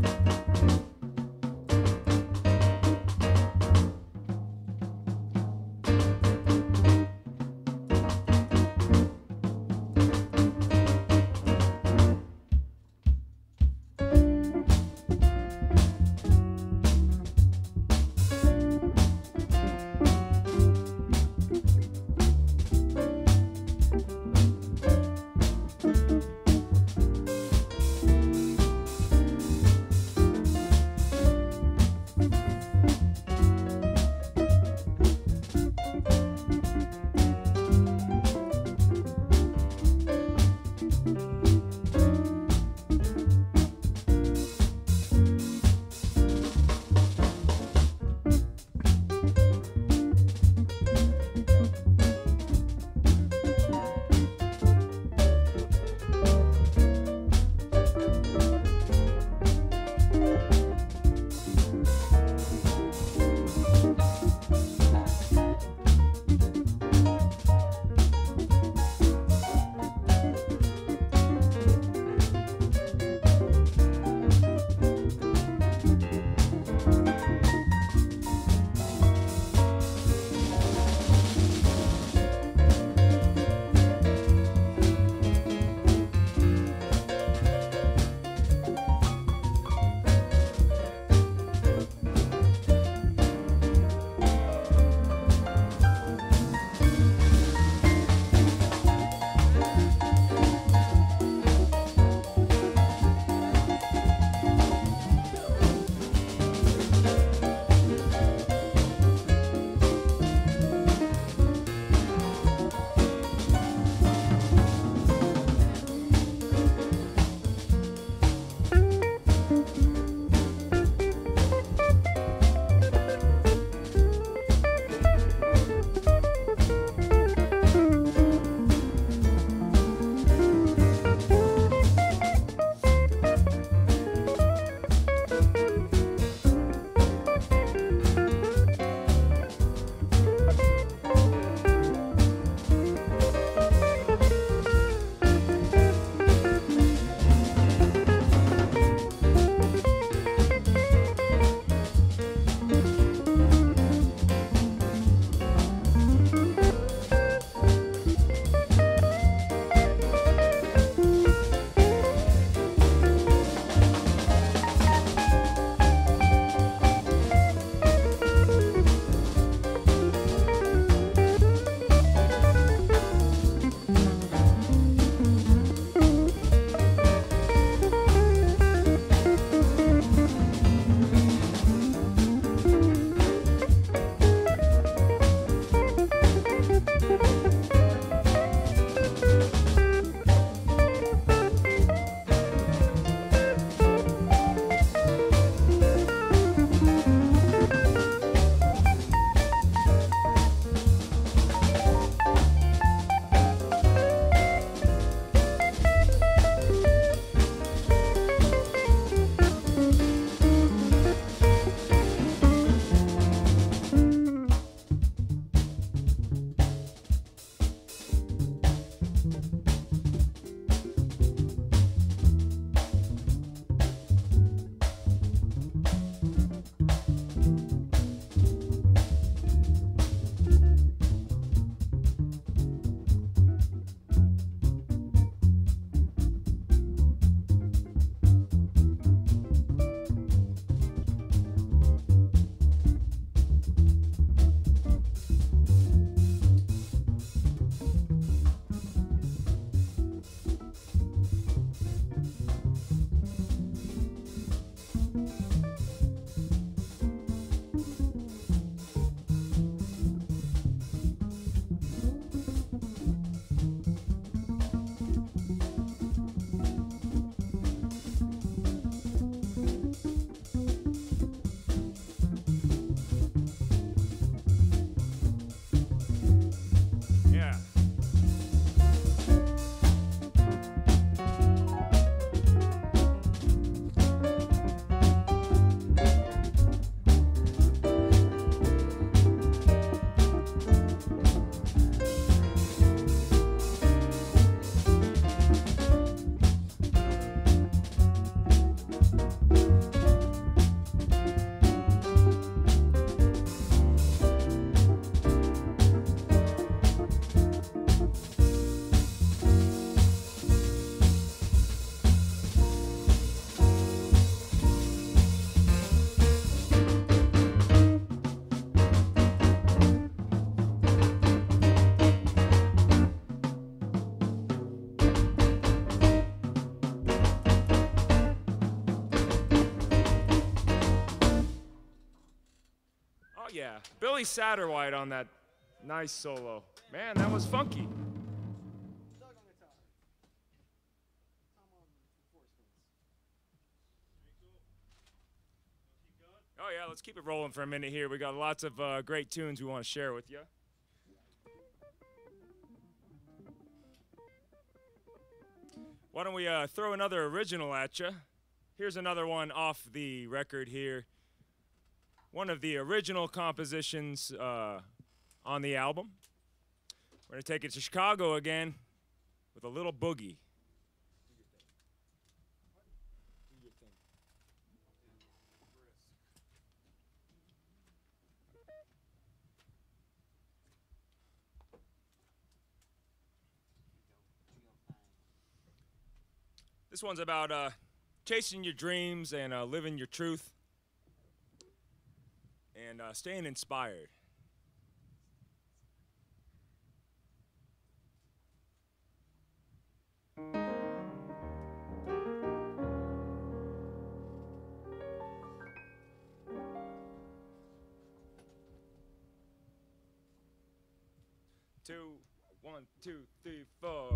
Billy Satterwhite on that nice solo. Man, that was funky. Oh yeah, let's keep it rolling for a minute here. We got lots of uh, great tunes we want to share with you. Why don't we uh, throw another original at you? Here's another one off the record here. One of the original compositions uh, on the album. We're going to take it to Chicago again with a little boogie. This one's about uh, chasing your dreams and uh, living your truth and uh, staying inspired. Two, one, two, three, four.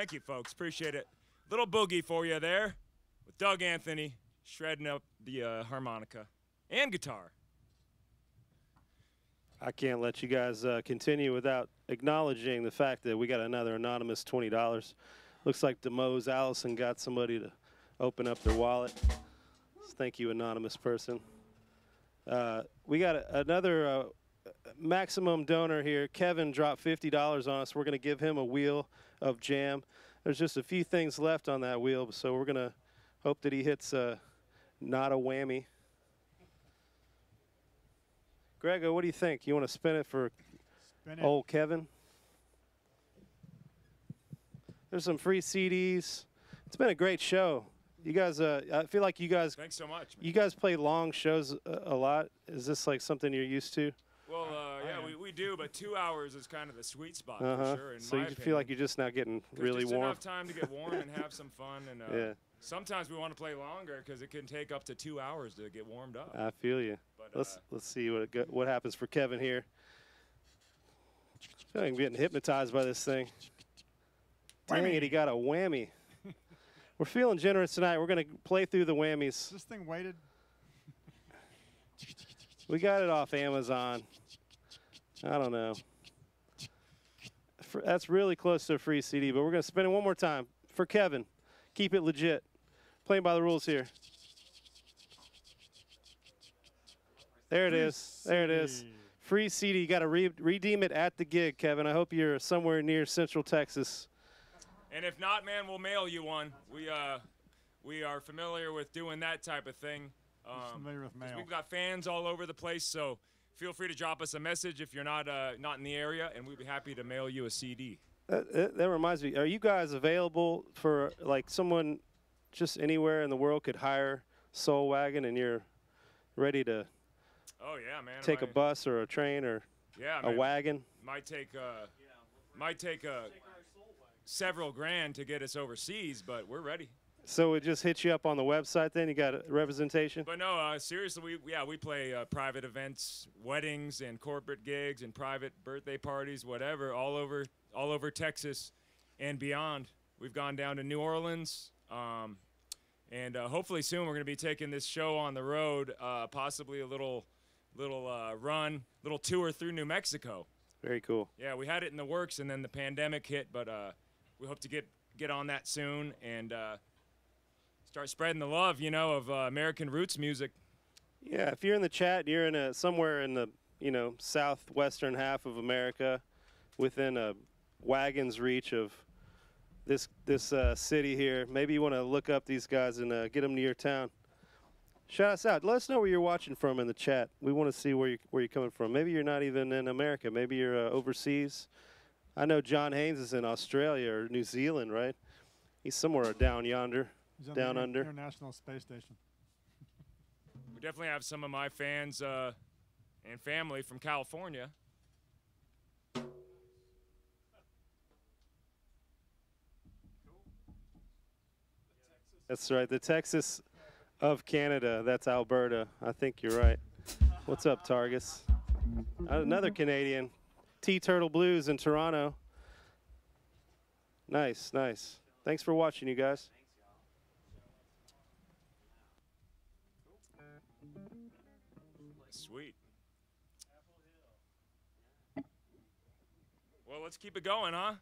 Thank you, folks. Appreciate it. Little boogie for you there with Doug Anthony shredding up the uh, harmonica and guitar. I can't let you guys uh, continue without acknowledging the fact that we got another anonymous twenty dollars. Looks like the Mose Allison got somebody to open up their wallet. Thank you, anonymous person. Uh, we got a, another uh, maximum donor here. Kevin dropped fifty dollars on us. We're going to give him a wheel of jam. There's just a few things left on that wheel, so we're going to hope that he hits uh, not a whammy. Grego, what do you think? You want to spin it for Spin it. old Kevin? There's some free CDs. It's been a great show. You guys, uh, I feel like you guys, Thanks so much. Man. you guys play long shows a, a lot. Is this like something you're used to? Well, yeah, we, we do, but two hours is kind of the sweet spot Uh huh. for sure. In so my you feel like you're just now getting really just warm. enough time to get warm and have some fun. And uh, Yeah. sometimes we want to play longer because it can take up to two hours to get warmed up. I feel you. But, Let's uh, let's see what go, what happens for Kevin here. I feel like I'm getting hypnotized by this thing. Dang it, he got a whammy. We're feeling generous tonight. We're gonna play through the whammies. This thing waited. We got it off Amazon. I don't know. For, that's really close to a free CD, but we're going to spin it one more time for Kevin. Keep it legit. Playing by the rules here. There it is. There it is. Free CD. You got to re- redeem it at the gig, Kevin. I hope you're somewhere near Central Texas. And if not, man, we'll mail you one. We uh, we are familiar with doing that type of thing. Um, familiar with 'cause mail. we've got fans all over the place, so feel free to drop us a message if you're not uh, not in the area, and we'd be happy to mail you a CD. That, that, that reminds me. Are you guys available for like someone just anywhere in the world could hire Soul Wagon and you're ready to Oh yeah, man. take a bus or a train or Yeah, a man. wagon? Might take uh, might take uh, several grand to get us overseas, but we're ready. So it just hits you up on the website. Then you got a representation. But no, uh, seriously, we yeah we play uh, private events, weddings, and corporate gigs, and private birthday parties, whatever, all over all over Texas and beyond. We've gone down to New Orleans, um, and uh, hopefully soon we're going to be taking this show on the road, uh, possibly a little little uh, run, little tour through New Mexico. Very cool. Yeah, we had it in the works, and then the pandemic hit, but uh, we hope to get get on that soon and uh, start spreading the love, you know, of uh, American roots music. Yeah, if you're in the chat, you're in a somewhere in the you know southwestern half of America, within a wagon's reach of this this uh, city here. Maybe you want to look up these guys and uh, get them to your town. Shout us out. Let us know where you're watching from in the chat. We want to see where you where you're coming from. Maybe you're not even in America. Maybe you're uh, overseas. I know John Haynes is in Australia or New Zealand, right? He's somewhere down yonder. He's on Down the under. International Space Station. We definitely have some of my fans uh, and family from California. That's right. The Texas of Canada. That's Alberta. I think you're right. What's up, Targus? Another Canadian. T Turtle Blues in Toronto. Nice, nice. Thanks for watching, you guys. Well, let's keep it going, huh?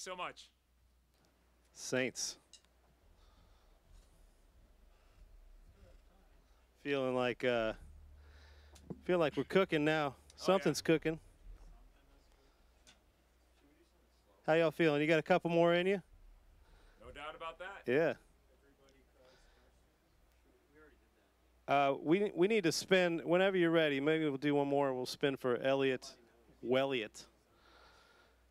Thanks so much. Saints. Feeling like uh feel like we're cooking now. Something's cooking. How y'all feeling? You got a couple more in you? No doubt about that. Yeah. Uh, we we need to spin whenever you're ready. Maybe we'll do one more. We'll spin for Elliot Welliot,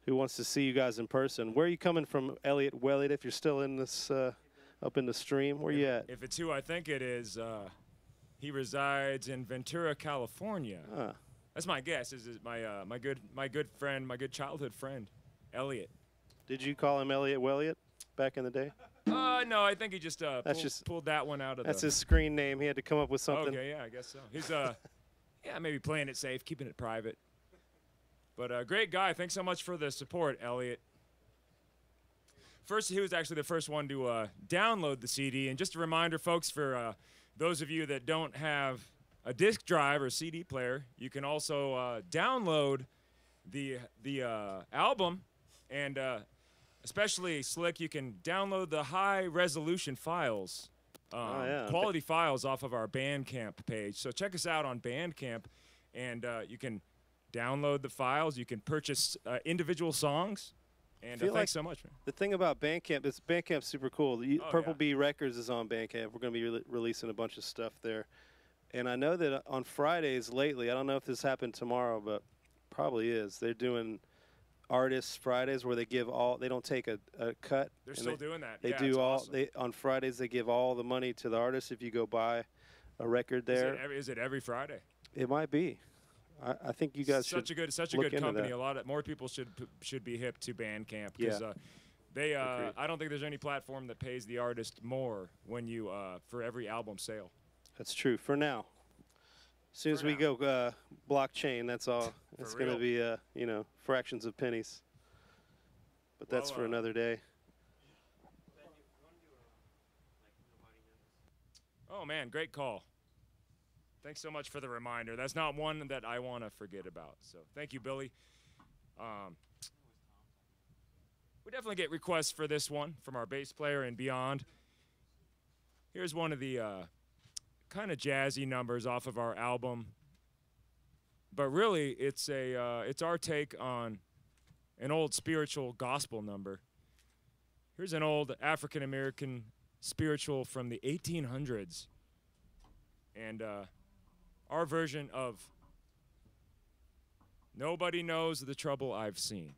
who wants to see you guys in person. Where are you coming from, Elliot Welliot? If you're still in this uh, up in the stream, where you at? If it's who I think it is, uh, he resides in Ventura, California. Ah, That's my guess. Is is my uh, my good my good friend, my good childhood friend, Elliot. did you call him Elliot Welliot back in the day? Uh, no, I think he just uh That's pulled, just- pulled that one out of That's the. his screen name. He had to come up with something. Okay, yeah, I guess so. He's uh, yeah, maybe playing it safe, keeping it private. But uh, great guy. Thanks so much for the support, Elliot. First, he was actually the first one to uh, download the CD. And just a reminder, folks, for uh, those of you that don't have a disc drive or CD player, you can also uh, download the the uh, album, and uh, especially slick, you can download the high resolution files, um, Oh, yeah. quality files off of our Bandcamp page. So check us out on Bandcamp, and uh, you can download the files. You can purchase uh, individual songs. And uh, thanks like- so much, man. The thing about Bandcamp is Bandcamp's super cool. The Oh, Purple yeah. Bee Records is on Bandcamp. We're going to be re- releasing a bunch of stuff there. And I know that on Fridays lately, I don't know if this happened tomorrow, but probably is. They're doing artists Fridays where they give all they don't take a, a cut. They're still they, doing that. They yeah, do all awesome. they on Fridays they give all the money to the artist if you go buy a record there. Is it, every, is it every Friday? It might be. I, I think you guys such should a good, such a good company. that. A lot of more people should should be hip to Bandcamp because Yeah. uh, they. Uh, I don't think there's any platform that pays the artist more when you uh, for every album sale. That's true for now. As soon as we now. go uh, blockchain, that's all. It's going to be uh, you know fractions of pennies. But that's Well, for uh, another day. Oh man, great call. Thanks so much for the reminder. That's not one that I want to forget about. So thank you, Billy. Um, we definitely get requests for this one from our bass player and beyond. Here's one of the uh, kind of jazzy numbers off of our album, but really it's a uh, it's our take on an old spiritual gospel number. Here's an old African American spiritual from the 1800s, and uh, our version of "Nobody Knows the Trouble I've Seen."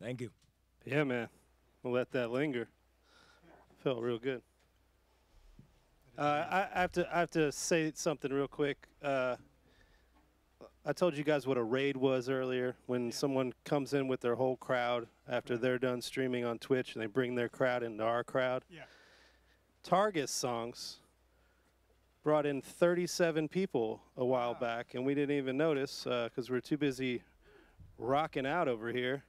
Thank you. Yeah, man. We'll let that linger. Felt real good. Uh, I, I have to I have to say something real quick. Uh, I told you guys what a raid was earlier. When someone comes in with their whole crowd after they're done streaming on Twitch, and they bring their crowd into our crowd. Yeah. Targus songs brought in 37 people a while Wow. back, and we didn't even notice because we are too busy rocking out over here.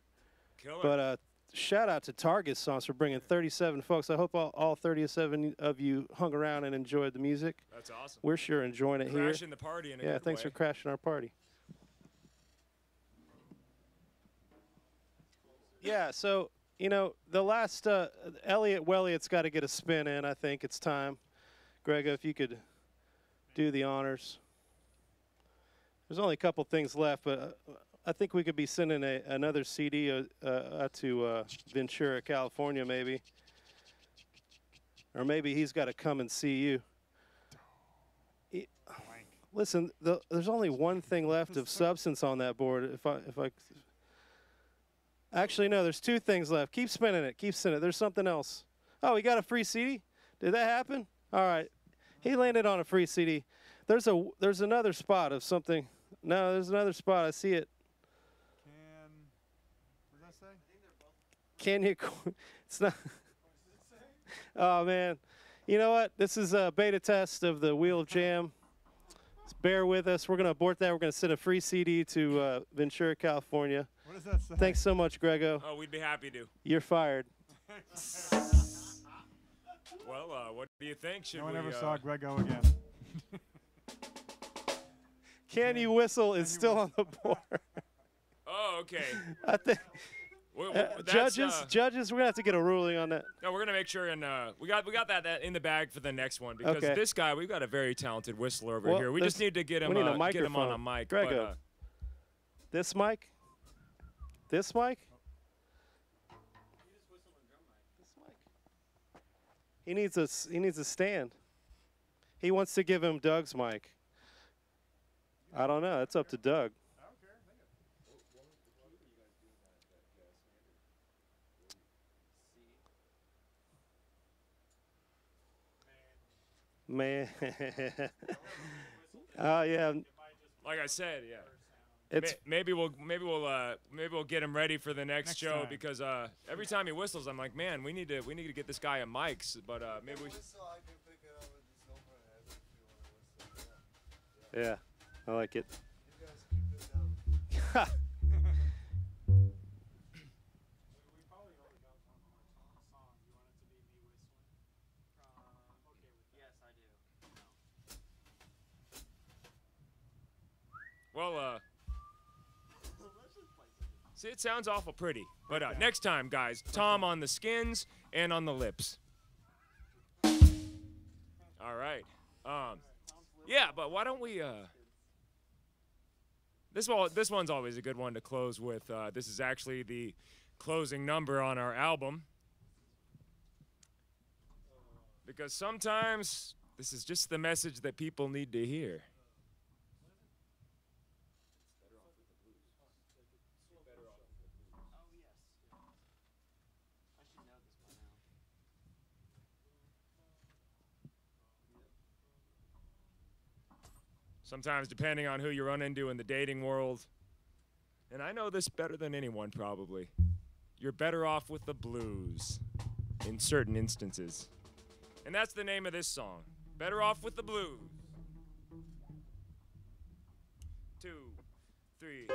Killer. But uh, shout out to Target Songs for bringing 37 folks. I hope all, all 37 of you hung around and enjoyed the music. That's awesome. We're sure enjoying it here. Crashing the party in a. Yeah, thanks way. for crashing our party. Yeah, so you know the last uh, Elliot Welliot's got to get a spin in. I think it's time. Grega, if you could do the honors. There's only a couple things left, but uh, I think we could be sending a, another CD uh, uh, to uh, Ventura, California, maybe. Or maybe he's got to come and see you. He- Listen, the, there's only one thing left of substance on that board. If I, if I, actually no, there's two things left. Keep spinning it. Keep spinning it. There's something else. Oh, we got a free CD. Did that happen? All right, he landed on a free CD. There's a there's another spot of something. No, there's another spot. I see it. Can. What does that say? Can you? qu- It's not. Oh man, you know what? This is a beta test of the Wheel of Jam. Just bear with us. We're gonna abort that. We're gonna send a free CD to uh, Ventura, California. What does that say? Thanks so much, Grego. Oh, we'd be happy to. You're fired. Well, uh, what do you think? Should No one we? ever uh, saw Grego again. Can you whistle is still on the board. Oh, okay. I think Uh, judges, uh, judges, we're gonna have to get a ruling on that. no, we're gonna make sure and uh, we got we got that, that in the bag for the next one because Okay. this guy we've got a very talented whistler over Well, here. We just need to get him we need a uh, get him on a mic. Grego. But, uh, This mic. This mic. This mic. He needs a he needs a stand. He wants to give him Doug's mic. I don't know. It's up to Doug. Man. Oh yeah. like I said, yeah. It's maybe we'll maybe we'll uh, maybe we'll get him ready for the next, Next show time. because uh, every time he whistles, I'm like, man, we need to we need to get this guy a mics. But uh, maybe we. yeah. I like it. Well, uh. See, it sounds awful pretty. But uh, next time, guys, Tom on the skins and on the lips. All right. Um, yeah, but why don't we? Uh, this one, this one's always a good one to close with. Uh, this is actually the closing number on our album. Because sometimes this is just the message that people need to hear. I should know this by now. Sometimes, depending on who you run into in the dating world, and I know this better than anyone probably, you're better off with the blues in certain instances. And that's the name of this song Better Off with the Blues. Two, three.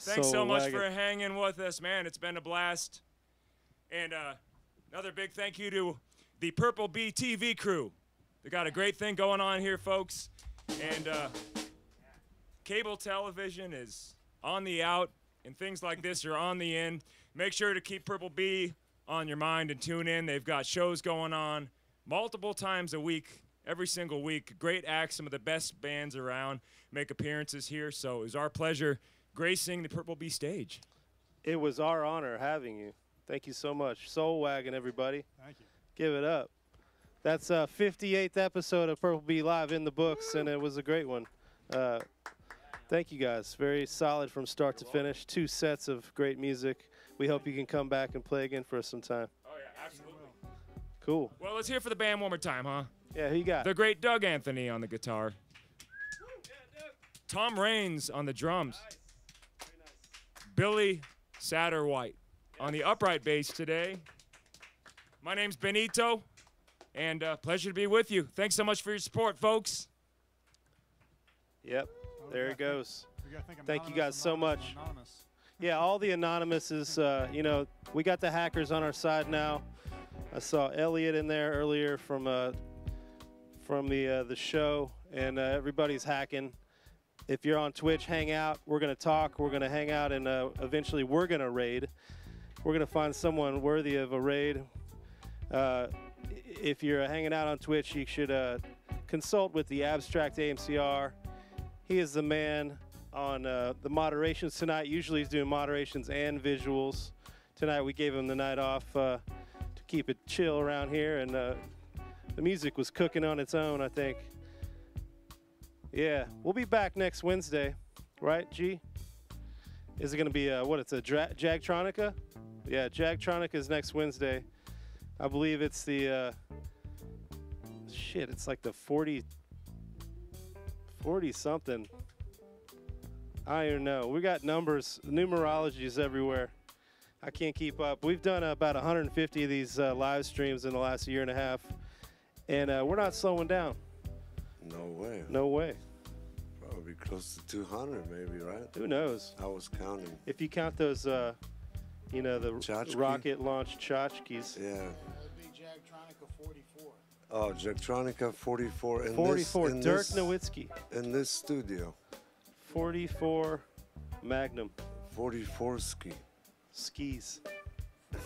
Thanks so Soul much Wagon. for hanging with us, man. It's been a blast. And uh, another big thank you to the Purple Bee TV crew. They got a great thing going on here, folks. And uh, cable television is on the out, and things like this are on the in. Make sure to keep Purple Bee on your mind and tune in. They've got shows going on multiple times a week, every single week. Great acts, some of the best bands around make appearances here. So it was our pleasure gracing the Purple Bee stage. It was our honor having you. Thank you so much. Soul Wagon, everybody. Thank you. Give it up. That's a 58th episode of Purple Bee Live in the books, and it was a great one. Uh, thank you guys. Very solid from start to finish. Two sets of great music. We hope you can come back and play again for us sometime. Oh, yeah, absolutely. Cool. Well, let's hear for the band one more time, huh? Yeah, who you got? The great Doug Anthony on the guitar. Tom Raines on the drums. Billy Satterwhite on the upright bass today. My name's Benito, and uh, pleasure to be with you. Thanks so much for your support, folks. Yep. There it goes. we gotta think Thank you guys so much. Yeah, all the anonymous is, uh, you know, we got the hackers on our side now. I saw Elliot in there earlier from uh, from the uh, the show, and uh, everybody's hacking. If you're on Twitch, hang out. We're gonna talk. We're gonna hang out, and uh, eventually we're gonna raid. We're gonna find someone worthy of a raid. Uh, if you're hanging out on Twitch, you should uh, consult with the Abstract AMCR. He is the man on uh, the moderations tonight. Usually he's doing moderations and visuals. Tonight we gave him the night off uh, to keep it chill around here, and uh, the music was cooking on its own, I think. Yeah, we'll be back next Wednesday, right, G? Is it going to be, uh, what, it's a dra- Jagtronica? Yeah, Jagtronica is next Wednesday. I believe it's the, uh, shit, it's like the 40, 40 something. I don't know. We got numbers, numerologies everywhere. I can't keep up. We've done about 150 of these uh, live streams in the last year and a half, and uh, we're not slowing down. No way. No way. Probably close to 200, maybe, right? Who knows? I was counting. If you count those, uh, you know, the Tchotchke? rocket launched tchotchkes. Yeah. That would be Jagtronica 44. Oh, Jagtronica 44 in 44 this, in Dirk this, Nowitzki. in this studio. 44 Magnum 44 ski. skis.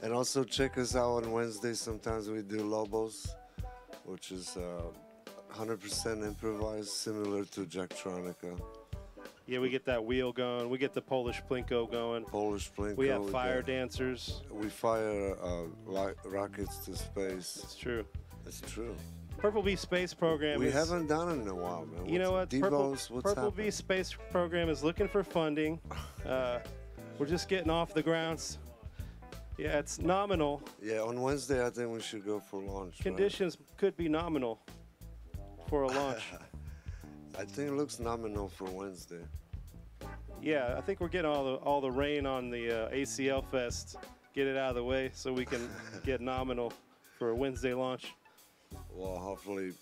And also check us out on Wednesday. Sometimes we do Lobos, which is uh, 100% improvised, similar to Jagtronica. Yeah, we get that wheel going. We get the Polish plinko going. Polish Plinko. We have fire dancers. We fire uh, rockets to space. It's true. It's true. Purple Bee Space Program. We is, haven't done it in a while, man. You know what? What's- Purple, what's Purple? Bee Space Program is looking for funding. Uh, we're just getting off the grounds. Yeah, it's nominal. Yeah, on Wednesday I think we should go for launch. right? Conditions could be nominal for a launch. I think it looks nominal for Wednesday. yeah, I think we're getting all the all the rain on the uh, ACL Fest. Get it out of the way so we can get nominal for a Wednesday launch. Well, hopefully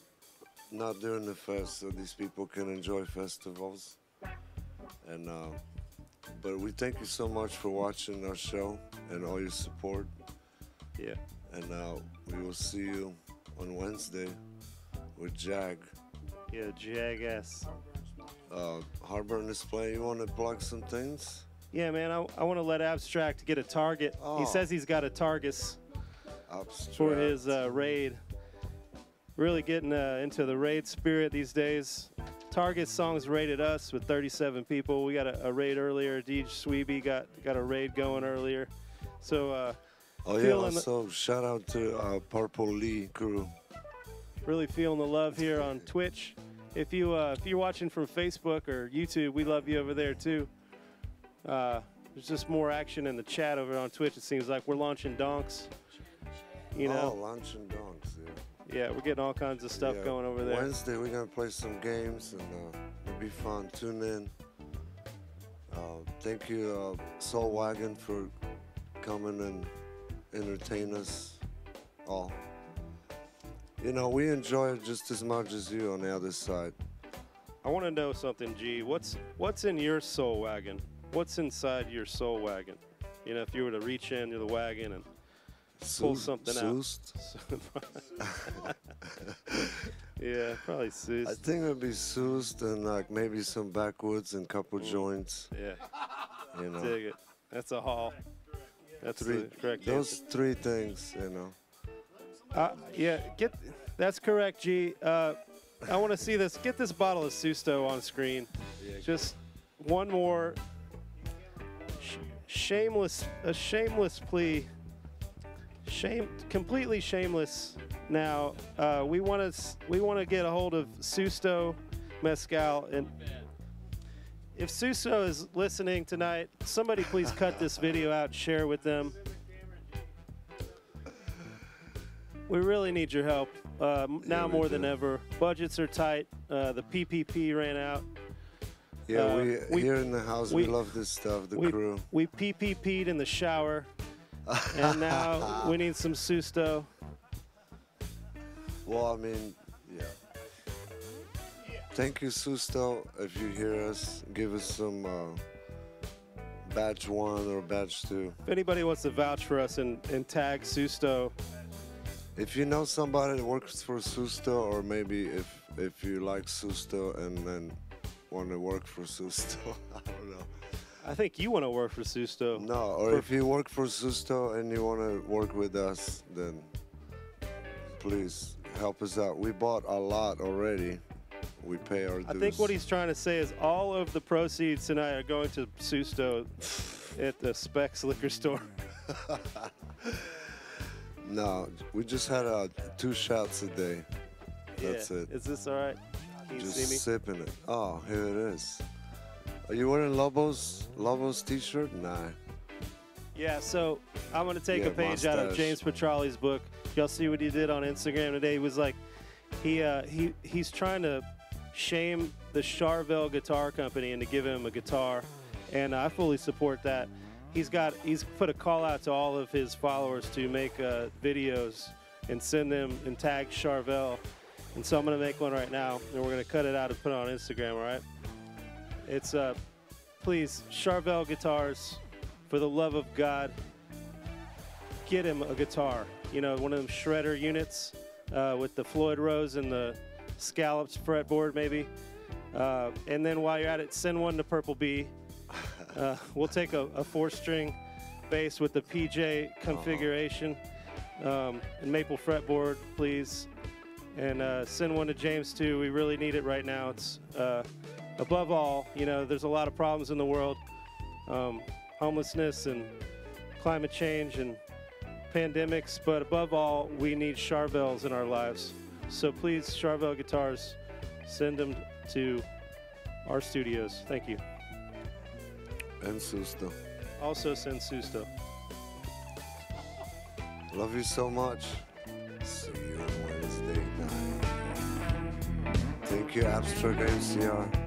not during the fest, so these people can enjoy festivals. And uh, but we thank you so much for watching our show and all your support. Yeah. And uh, we will see you on Wednesday with Jag. Yeah, Jackass. Uh, Harburn is playing. You want to plug some things? Yeah, man, I, I want to let Abstract get a target. He Oh. says he's got a Targus Abstract. for his uh, raid. Really getting uh, into the raid spirit these days. Target songs raided us with 37 people. We got a, a raid earlier. Deej Sweeby got got a raid going earlier. So uh, oh yeah. Also, shout out to uh, Purple Bee crew. really feeling the love here on Twitch. If you uh, if you're watching from Facebook or YouTube, we love you over there too. Uh, there's just more action in the chat over on Twitch. It seems like we're launching donks. You know, Oh, lunch and donks. Yeah. yeah, we're getting all kinds of stuff Yeah, going over there. Wednesday we're gonna play some games and uh, it'll be fun. Tune in. Uh, thank you, uh, Soul Wagon, for coming and entertain us all. You know, we enjoy it just as much as you on the other side. I want to know something, G. What's what's in your soul wagon? What's inside your soul wagon? You know, if you were to reach into the wagon and pull Soo- something out. Susto? yeah, probably I think it'd be Susto and like maybe some backwoods and couple joints. Yeah, You know, dig it. That's a haul. That's three. the correct Those three things. You know. Uh, yeah, get. That's correct, G. Uh, I want to see this. Get this bottle of Susto on screen. Just one more sh- shameless, a shameless plea. Shame, completely shameless. Now, uh, we want to we want to get a hold of Susto Mezcal, and if Susto is listening tonight, somebody please cut this video out, and share with them. We really need your help uh, now we more than ever. Budgets are tight. Uh, the PPP ran out. Yeah, Uh, we, we- here in the house we, we- love this stuff. The we, crew. we PPP'd in the shower, and now we need some Susto. Well, I mean, yeah. Thank you, Susto. If you hear us, give us some uh, batch one or batch two. If anybody wants to vouch for us and, and tag Susto, If you know somebody that works for Susto, or maybe if if you like Susto and then want to work for Susto, I don't know. I think you want to work for Susto. No, or For- if you work for Susto and you want to work with us, then please help us out. We bought a lot already. We pay our dues. I think what he's trying to say is all of the proceeds tonight are going to Susto at the Specs liquor store. No, we just had uh, two shots a day. That's yeah. it. Is this all right? Can you Just see me? sipping it. Oh, here it is. Are you wearing Lobos Lobos t-shirt? Nah. Yeah, so I'm going to take Yeah, a page out of. James Petralli's book. Y'all see what he did on Instagram today? He was like, he uh, he he's trying to shame the Charvel Guitar Company into giving him a guitar, and I fully support that. He's got he's put a call out to all of his followers to make uh, videos and send them and tag Charvel, and so I'm gonna make one right now, and we're gonna cut it out and put it on Instagram. All right? It's uh, please Charvel Guitars, for the love of God, get him a guitar. You know, one of them shredder units uh, with the Floyd Rose and the scallops fretboard, maybe. Uh, and then while you're at it, send one to Purple Bee. Uh, we'll take a, a four-string bass with the PJ configuration um, and maple fretboard, please. And uh, send one to James too. We really need it right now. It's uh, above all, you know, there's a lot of problems in the world, um, homelessness and climate change and pandemics, but above all, we need Charvels in our lives. So please, Charvel Guitars, send them to our studios. Thank you. And Susto. Also send Susto. Love you so much. See you on Wednesday night. Thank you, Abstract MCR.